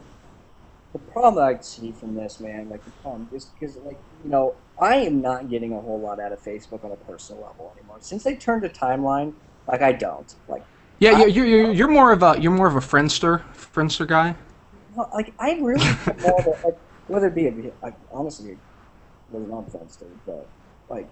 the problem I see from this, man, like the problem is because like you know I am not getting a whole lot out of Facebook on a personal level anymore. Since they turned to timeline, like I don't like yeah, I, you're, you're you're more of a you're more of a friendster friendster guy. Well, like I really more of a, like, whether it be a, honestly really not friendster, but like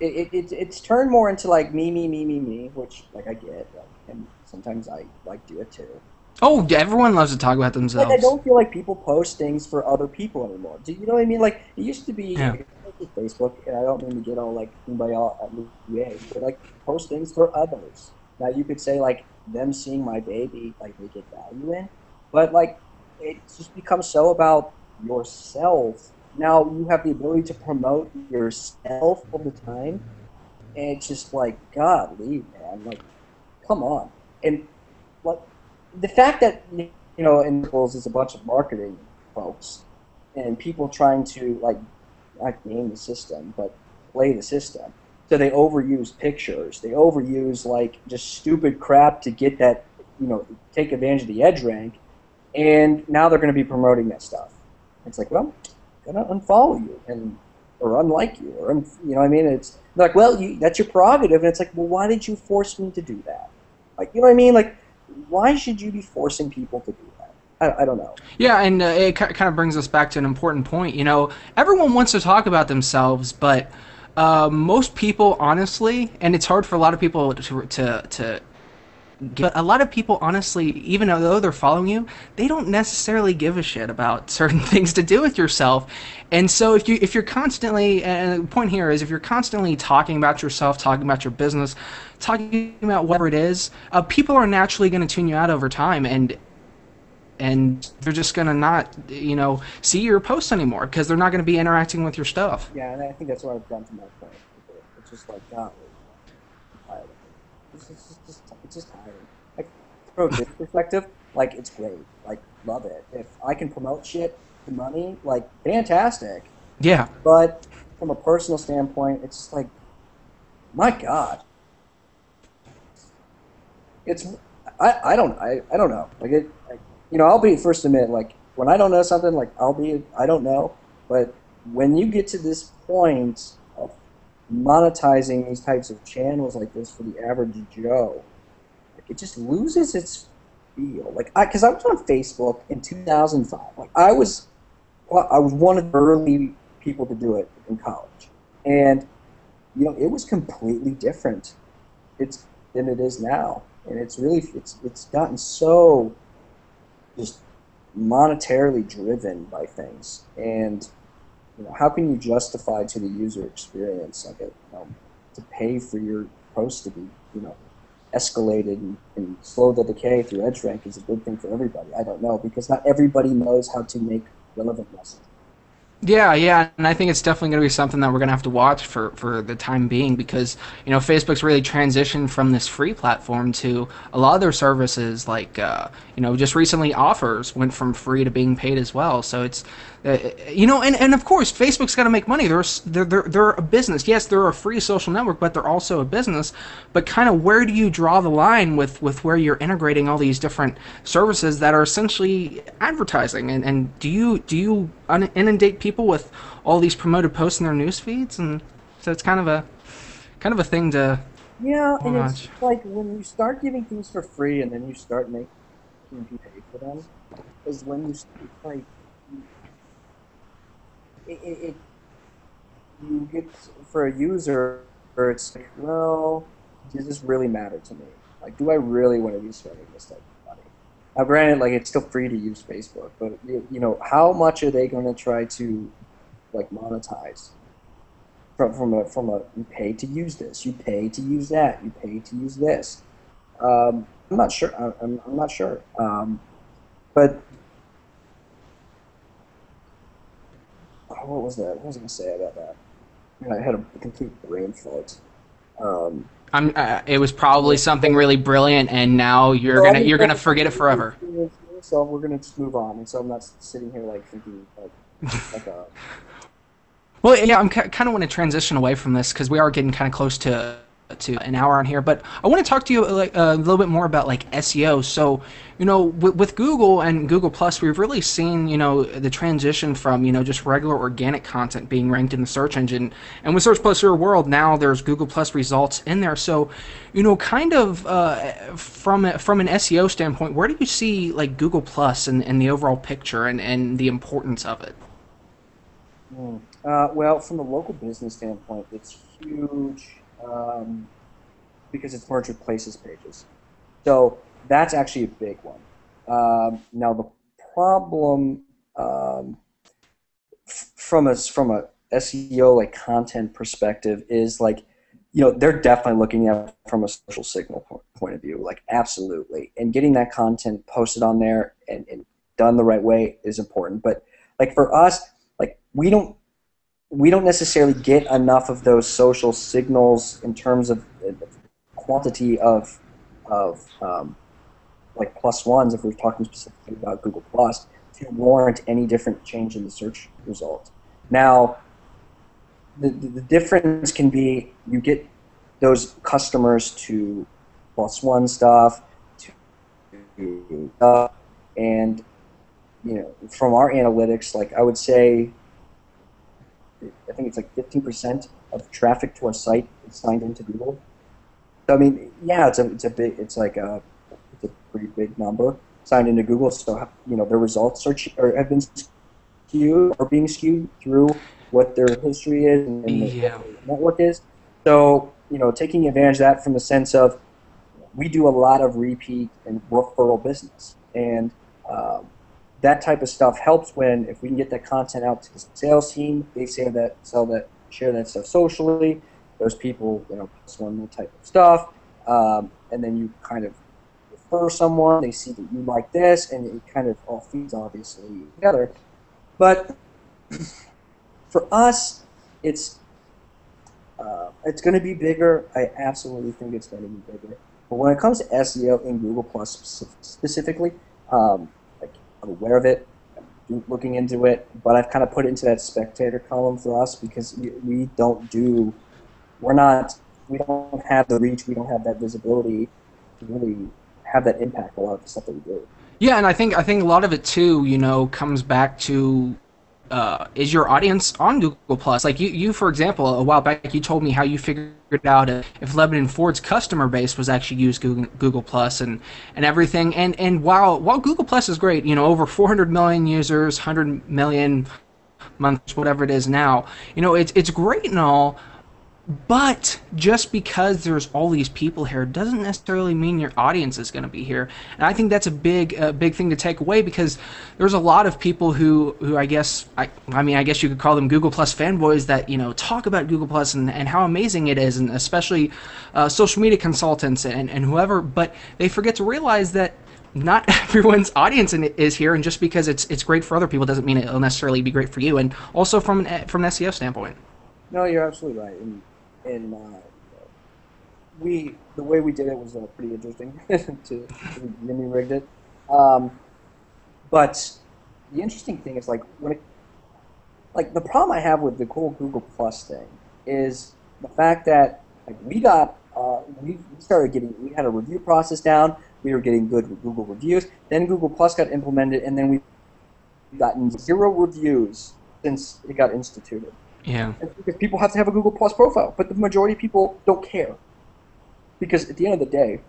it, it, it's turned more into like me me me me me, which like I get, like, and sometimes I like do it too. Oh, everyone loves to talk about themselves. Like, I don't feel like people post things for other people anymore. Do you know what I mean? Like it used to be yeah. Facebook, and I don't mean to get all like anybody all at but like post things for others. Now you could say like them seeing my baby, like they get value in, but like it just becomes so about yourself. Now you have the ability to promote yourself all the time, and it's just like God, leave man, like come on, and like the fact that you know in Nichols is a bunch of marketing folks and people trying to like not game the system, but play the system so they overuse pictures. They overuse like just stupid crap to get that, you know, take advantage of the edge rank. And now they're going to be promoting that stuff. It's like, well, I'm going to unfollow you and or unlike you or you know what I mean. It's like, well, you, that's your prerogative, and it's like, well, why did you force me to do that? Like, you know what I mean? Like, why should you be forcing people to do that? I, I don't know. Yeah, and uh, it kind of brings us back to an important point. You know, everyone wants to talk about themselves, but uh, most people, honestly, and it's hard for a lot of people to to to. But a lot of people, honestly, even though they're following you, they don't necessarily give a shit about certain things to do with yourself. And so, if you if you're constantly, and the point here is, if you're constantly talking about yourself, talking about your business, talking about whatever it is, uh, people are naturally going to tune you out over time. And and they're just gonna not, you know, see your posts anymore because they're not gonna be interacting with your stuff. Yeah, and I think that's what I've done to my point. just like. It's just, it's just, it's just tiring. Like, from this perspective, like, it's great. Like, love it. If I can promote shit to money, like, fantastic. Yeah. But from a personal standpoint, it's just like, my God. It's, I, I don't, I, I don't know. Like, it, like, you know, I'll be first to admit, like, when I don't know something, like, I'll be, I don't know. But when you get to this point of monetizing these types of channels like this for the average Joe, it just loses its feel. Like, I, because I was on Facebook in 2005. Like, I was, well, I was one of the early people to do it in college, and you know, it was completely different. It's than it is now, and it's really, it's it's gotten so just monetarily driven by things, and you know, how can you justify to the user experience like it, to pay for your post to be, you know, escalated and, and slow the decay through edge rank is a good thing for everybody. I don't know because not everybody knows how to make relevant message. Yeah, yeah, and I think it's definitely going to be something that we're going to have to watch for, for the time being because you know Facebook's really transitioned from this free platform to a lot of their services like uh, you know just recently offers went from free to being paid as well. So it's uh, you know and, and of course Facebook's got to make money. They're, they're they're they're a business. Yes, they're a free social network, but they're also a business. But kind of where do you draw the line with with where you're integrating all these different services that are essentially advertising and, and do you do you inundate people with all these promoted posts in their news feeds, and so it's kind of a kind of a thing to. Yeah, and watch. it's like when you start giving things for free, and then you start making people pay for them, is when you like it, it, you get for a user, it's like, well, does this really matter to me? Like, do I really want to be spending this type of money? now, granted, like it's still free to use Facebook, but you, know, how much are they going to try to like monetize from from a from a you pay to use this, you pay to use that, you pay to use this. Um, I'm not sure. I'm, I'm not sure. Um, but what was that? What was I going to say about that? I had a complete brain fart. Um, I'm. Uh, it was probably something really brilliant, and now you're gonna you're gonna forget it forever. So we're gonna just move on, and so I'm not sitting here like thinking like, like a. Well, yeah, I'm kind of want to transition away from this because we are getting kind of close to to an hour on here, but I want to talk to you like a little bit more about like SEO. So, you know, with, with, Google and Google Plus, we've really seen you know the transition from you know just regular organic content being ranked in the search engine, and with Search Plus Your World now there's Google Plus results in there. So, you know, kind of uh, from from an SEO standpoint, where do you see like Google Plus and, and the overall picture and, and the importance of it? Mm. Uh, well, from a local business standpoint, it's huge um, because it's merged with places pages. So that's actually a big one. Um, now the problem um, from a from a SEO like content perspective is like you know they're definitely looking at from a social signal point of view like absolutely and getting that content posted on there and, and done the right way is important but like for us like we don't we don't necessarily get enough of those social signals in terms of quantity of of um, like plus ones if we're talking specifically about Google Plus to warrant any different change in the search result. Now, the, the difference can be you get those customers to plus one stuff to uh, and you know from our analytics like I would say I think it's like 15% of traffic to our site is signed into Google. So I mean, yeah, it's a it's a big it's like a it's a pretty big number signed into Google. So you know, their results are, or have been skewed or being skewed through what their history is and, and yeah. the network is. So you know, taking advantage of that from the sense of we do a lot of repeat and referral business, and um, that type of stuff helps when if we can get that content out to the sales team, they say that sell that share that stuff socially. Those people, you know, post on that type of stuff, um, and then you kind of refer someone. They see that you like this, and it kind of all feeds obviously together. But for us, it's Uh, it's going to be bigger. I absolutely think it's going to be bigger. But when it comes to SEO in Google Plus specifically, um, I'm aware of it, I'm looking into it, but I've kind of put it into that spectator column for us because we, we don't do, we're not, we don't have the reach, we don't have that visibility to really have that impact a lot of the stuff that we do. Yeah, and I think I think a lot of it too, you know, comes back to uh, is your audience on Google Plus? Like you, you, for example, a while back, you told me how you figured out if Lebanon Ford's customer base was actually used Google, Google Plus and and everything. And and while while Google Plus is great, you know, over 400 million users, 100 million months, whatever it is now, you know, it's it's great and all. But just because there's all these people here doesn't necessarily mean your audience is going to be here. And I think that's a big, big thing to take away because there's a lot of people who, who I guess, I, I mean, I guess you could call them Google Plus fanboys that you know talk about Google Plus and, and how amazing it is, and especially uh, social media consultants and, and whoever. But they forget to realize that not everyone's audience is here, and just because it's it's great for other people doesn't mean it'll necessarily be great for you. And also from an, from an SEO standpoint. No, you're absolutely right. And and uh, we the way we did it was uh, pretty interesting. to, we rigged it, um, but the interesting thing is like when it, like the problem I have with the whole Google Plus thing is the fact that like we got uh, we started getting we had a review process down. We were getting good Google reviews. Then Google Plus got implemented, and then we gotten zero reviews since it got instituted. Yeah. because people have to have a Google Plus profile, but the majority of people don't care. Because at the end of the day,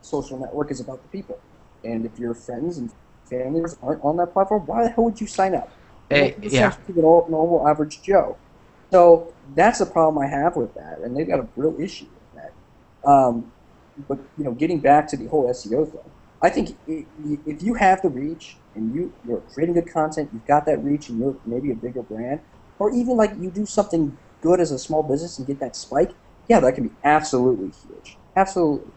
social network is about the people. And if your friends and families aren't on that platform, why the hell would you sign up? Hey, yeah. To the normal average Joe. So that's the problem I have with that, and they've got a real issue with that. Um, but you know, getting back to the whole SEO thing, I think if you have the reach and you you're creating good content, you've got that reach, and you're maybe a bigger brand, or even like you do something good as a small business and get that spike, yeah, that can be absolutely huge, absolutely.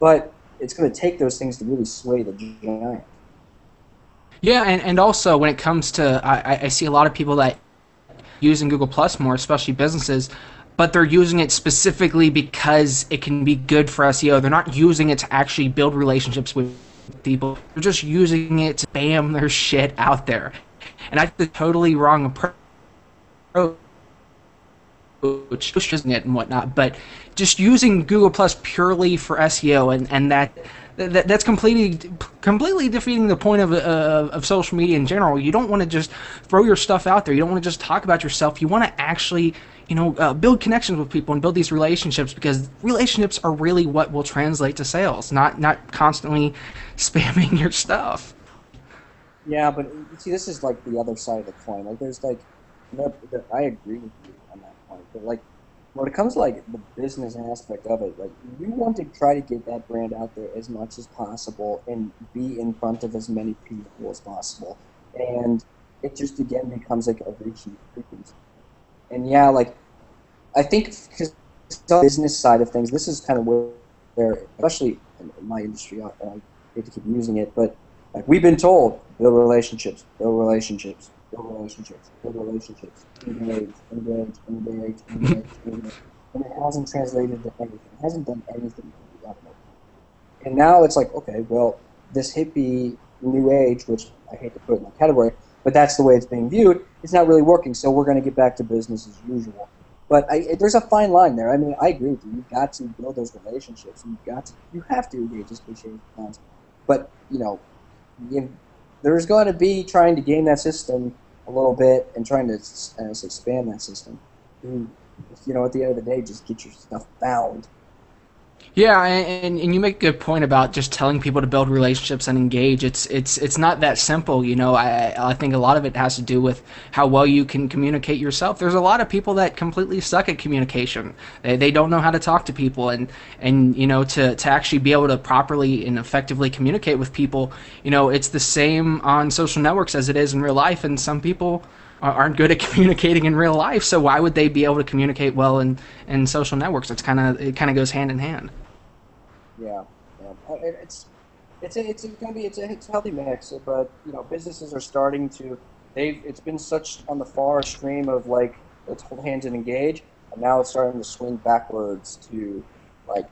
But it's going to take those things to really sway the giant. Yeah, and, and also when it comes to, I, I see a lot of people that using Google Plus more, especially businesses, but they're using it specifically because it can be good for SEO. They're not using it to actually build relationships with people. They're just using it to spam their shit out there. And that's the totally wrong approach pushing it and whatnot, but just using Google Plus purely for SEO and, and that, that that's completely completely defeating the point of, uh, of social media in general. You don't want to just throw your stuff out there. You don't want to just talk about yourself. You want to actually you know uh, build connections with people and build these relationships because relationships are really what will translate to sales, not not constantly spamming your stuff. Yeah, but see, this is like the other side of the coin. Like, there's like I agree with you on that point. But like, when it comes to like the business aspect of it, like you want to try to get that brand out there as much as possible and be in front of as many people as possible. And it just again becomes like a reaching frequency. And yeah, like I think because the business side of things, this is kind of where, where especially in my industry, I, I hate to keep using it, but like we've been told, build relationships, build relationships, build relationships, build relationships, engage, engage, engage, engage, engage. And it hasn't translated to anything. It hasn't done anything. And now it's like, okay, well, this hippie new age, which I hate to put in that category, but that's the way it's being viewed, it's not really working, so we're going to get back to business as usual. But I, there's a fine line there. I mean, I agree with you. You've got to build those relationships. You've got to, you have to engage, as cliche as But, you know, there's going to be trying to game that system a little bit and trying to uh, expand that system. And, you know, at the end of the day, just get your stuff found yeah, and, and you make a good point about just telling people to build relationships and engage. It's it's it's not that simple, you know. I I think a lot of it has to do with how well you can communicate yourself. There's a lot of people that completely suck at communication. They, they don't know how to talk to people, and and you know to to actually be able to properly and effectively communicate with people, you know, it's the same on social networks as it is in real life. And some people aren't good at communicating in real life, so why would they be able to communicate well in, in social networks? It's kind of it kind of goes hand in hand. Yeah, yeah. It's it's a, it's going to be it's a, it's a healthy mix, but you know businesses are starting to they've it's been such on the far stream of like let's hold hands and engage. and now it's starting to swing backwards to like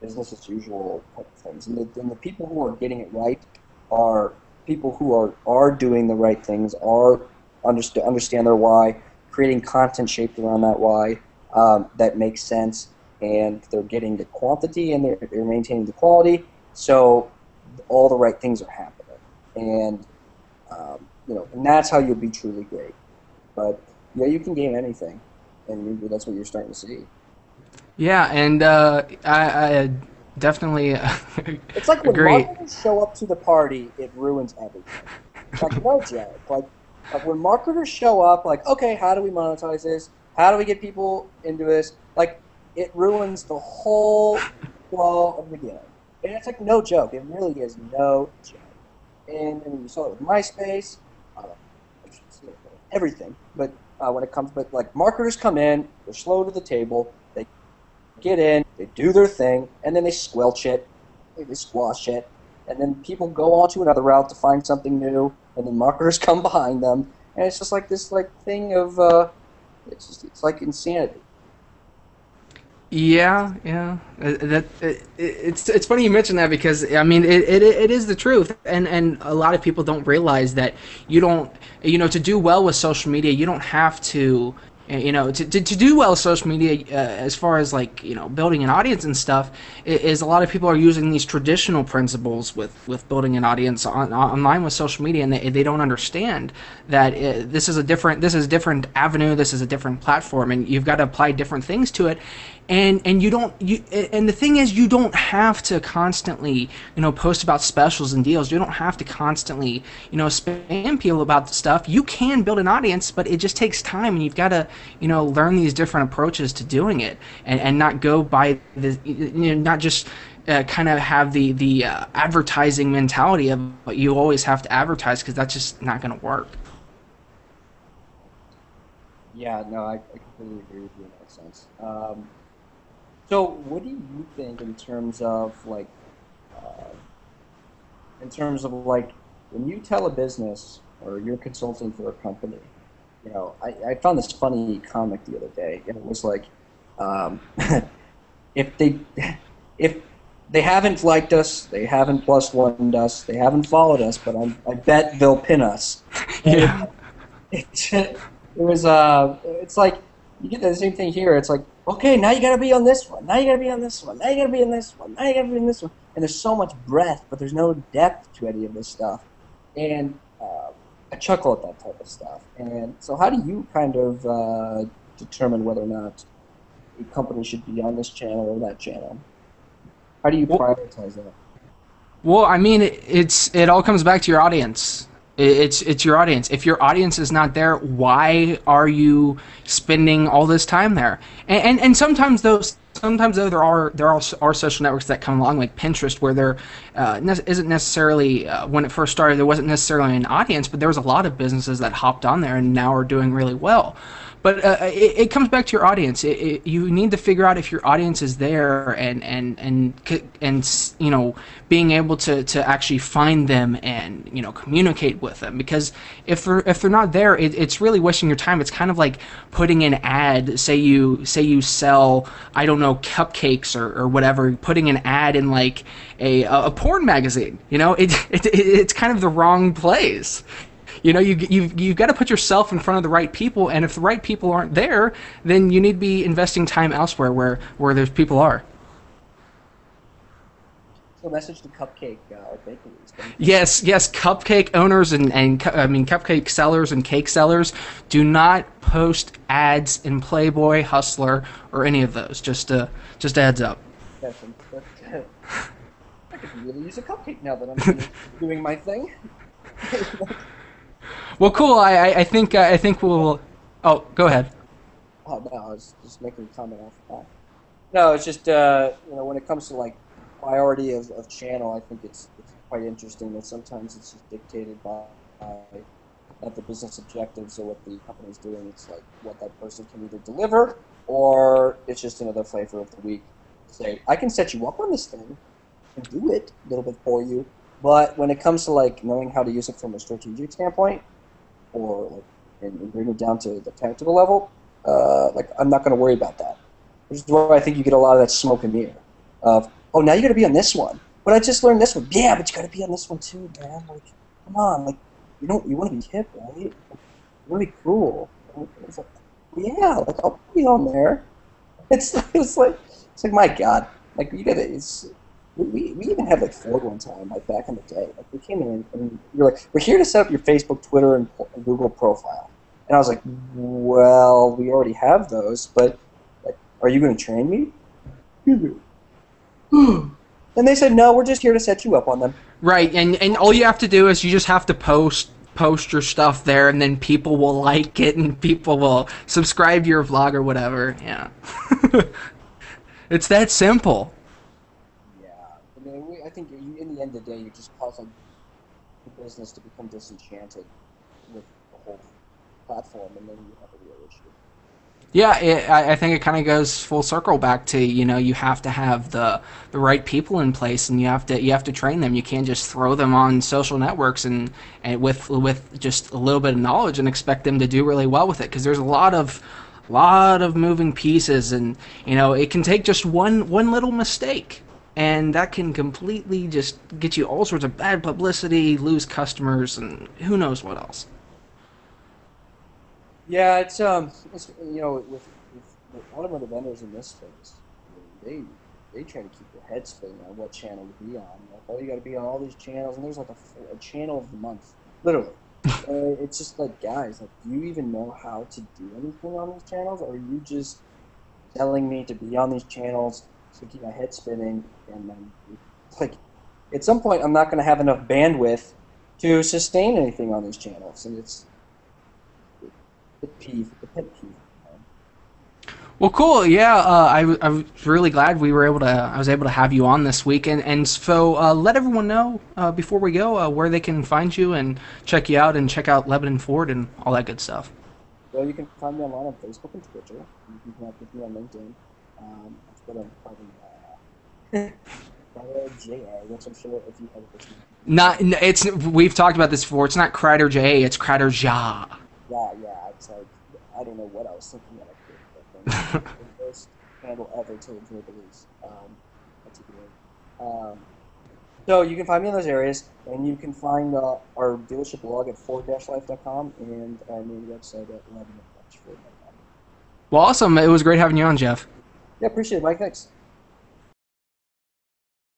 business as usual type of things. And the, and the people who are getting it right are people who are are doing the right things, are understand understand their why, creating content shaped around that why um, that makes sense, and they're getting the quantity and they're, they're maintaining the quality. So all the right things are happening, and um, you know, and that's how you'll be truly great. But yeah, you can game anything, and you, that's what you're starting to see. Yeah, and uh, I, I definitely It's like when agree. show up to the party, it ruins everything. Like no joke. Like, like when marketers show up, like, okay, how do we monetize this? How do we get people into this? Like, it ruins the whole flow of the game. And it's like no joke. It really is no joke. And, and you saw it with MySpace, uh, everything. But uh, when it comes, but like marketers come in, they're slow to the table. They get in, they do their thing, and then they squelch it, they squash it, and then people go on to another route to find something new, and then marketers come behind them, and it's just like this like thing of uh, it's just it's like insanity. Yeah, yeah. Uh, That it, it's it's funny you mention that because I mean it, it it is the truth, and and a lot of people don't realize that you don't you know to do well with social media you don't have to you know to, to, to do well social media uh, as far as like you know building an audience and stuff is a lot of people are using these traditional principles with with building an audience on, online with social media and they, they don't understand that uh, this is a different this is a different avenue this is a different platform and you've got to apply different things to it and and you don't you and the thing is you don't have to constantly you know post about specials and deals. You don't have to constantly you know spam people about the stuff. You can build an audience but it just takes time and you've got to you know learn these different approaches to doing it and and not go by the you know not just uh, kind of have the the uh, advertising mentality of but you always have to advertise because that's just not going to work. Yeah, no, I, I completely agree with you in that sense. Um, so, what do you think in terms of like, uh, in terms of like, when you tell a business or you're consulting for a company, you know, I, I found this funny comic the other day, and it was like, um, if they, if they haven't liked us, they haven't plus one us, they haven't followed us, but I, I bet they'll pin us. yeah. It, it was uh it's like you get the same thing here. It's like okay now you gotta be on this one. Now you gotta be on this one. Now you gotta be on this one. Now you gotta be on this one. And there's so much breadth but there's no depth to any of this stuff. And uh, i chuckle at that type of stuff. And so how do you kind of uh, determine whether or not a company should be on this channel or that channel? How do you Well- prioritize that? Well, I mean, it, it's it all comes back to your audience. It, it's it's your audience. If your audience is not there, why are you spending all this time there? And and, and sometimes those sometimes though there are there are, are social networks that come along like Pinterest where there uh, ne- isn't necessarily uh, when it first started there wasn't necessarily an audience, but there was a lot of businesses that hopped on there and now are doing really well. But uh, it, it comes back to your audience. It, it, you need to figure out if your audience is there and and and and you know being able to, to actually find them and you know communicate with them. Because if they're if they're not there, it, it's really wasting your time. It's kind of like putting an ad. Say you say you sell I don't know cupcakes or, or whatever. Putting an ad in like a a porn magazine. You know it, it it's kind of the wrong place you know you you've, you've got to put yourself in front of the right people and if the right people aren't there then you need to be investing time elsewhere where where those people are. So message to cupcake uh, bakeries yes yes cupcake owners and and cu- i mean cupcake sellers and cake sellers do not post ads in playboy hustler or any of those. Just uh just a heads up. That's, that's, I could really use a cupcake now that I'm doing my thing. well cool i i, think uh, i think we'll oh go ahead oh no, I was just making a comment off of that. No, it's just uh, you know when it comes to like priority of, of channel, I think it's it's quite interesting that sometimes it's just dictated by, by not the business objectives or what the company's doing. It's like what that person can either deliver or it's just another flavor of the week. Say I can set you up on this thing and do it a little bit for you, but when it comes to like knowing how to use it from a strategic standpoint, or like and, bring it down to the tactical level, uh, like I'm not going to worry about that. Which is why I think you get a lot of that smoke and mirror of, oh, now you got to be on this one, but I just learned this one. Yeah, but you got to be on this one too, man. Like, come on, like you don't you want to be hip, right? You want to be cool. It's like, yeah, like I'll be on there. It's it's like it's like my God, like you gotta. It's we, we even had like Ford one time, like back in the day. Like we came in and you're like, we're here to set up your Facebook, Twitter, and Google profile. And I was like, well, we already have those, but like, are you going to train me? and they said, no, we're just here to set you up on them. Right, and and all you have to do is you just have to post post your stuff there, and then people will like it, and people will subscribe to your vlog or whatever. Yeah, it's that simple. Yeah, I mean, we, I think you, in the end of the day, you're just cause like the business to become disenchanted with the whole platform, and then you have a real issue. Yeah, it, I, I think it kind of goes full circle back to you know you have to have the the right people in place, and you have to you have to train them. You can't just throw them on social networks and, and with with just a little bit of knowledge and expect them to do really well with it because there's a lot of lot of moving pieces, and you know it can take just one one little mistake, and that can completely just get you all sorts of bad publicity, lose customers, and who knows what else. Yeah, it's um, it's, you know, with, with, with the vendors in this space, I mean, they they try to keep their head spinning on what channel to be on. Like, oh, you got to be on all these channels, and there's like a, a channel of the month, literally. uh, it's just like, guys, like, do you even know how to do anything on these channels, or are you just telling me to be on these channels to keep my head spinning? And then, like, at some point, I'm not going to have enough bandwidth to sustain anything on these channels, and it's the peeve, the pet peeve. Well, cool. Yeah, uh, I, I was really glad we were able to. I was able to have you on this week, and and so uh, let everyone know uh, before we go uh, where they can find you and check you out and check out Lebanon Ford and all that good stuff. Well, you can find me online on Facebook and Twitter. You can connect with me on LinkedIn. Um, I'm. Uh, JA, which I'm sure if you it. Not it's we've talked about this before. It's not Cryder JA. It's Cryder Ja. Yeah, yeah. It's like I don't know what I was thinking that I the worst handle ever to enjoy the lease. Um, that's a good one. Um, so you can find me in those areas, and you can find uh, our dealership blog at ford-life.com and our main website at 11 Well, awesome. It was great having you on, Jeff. Yeah, appreciate it, Mike. Thanks.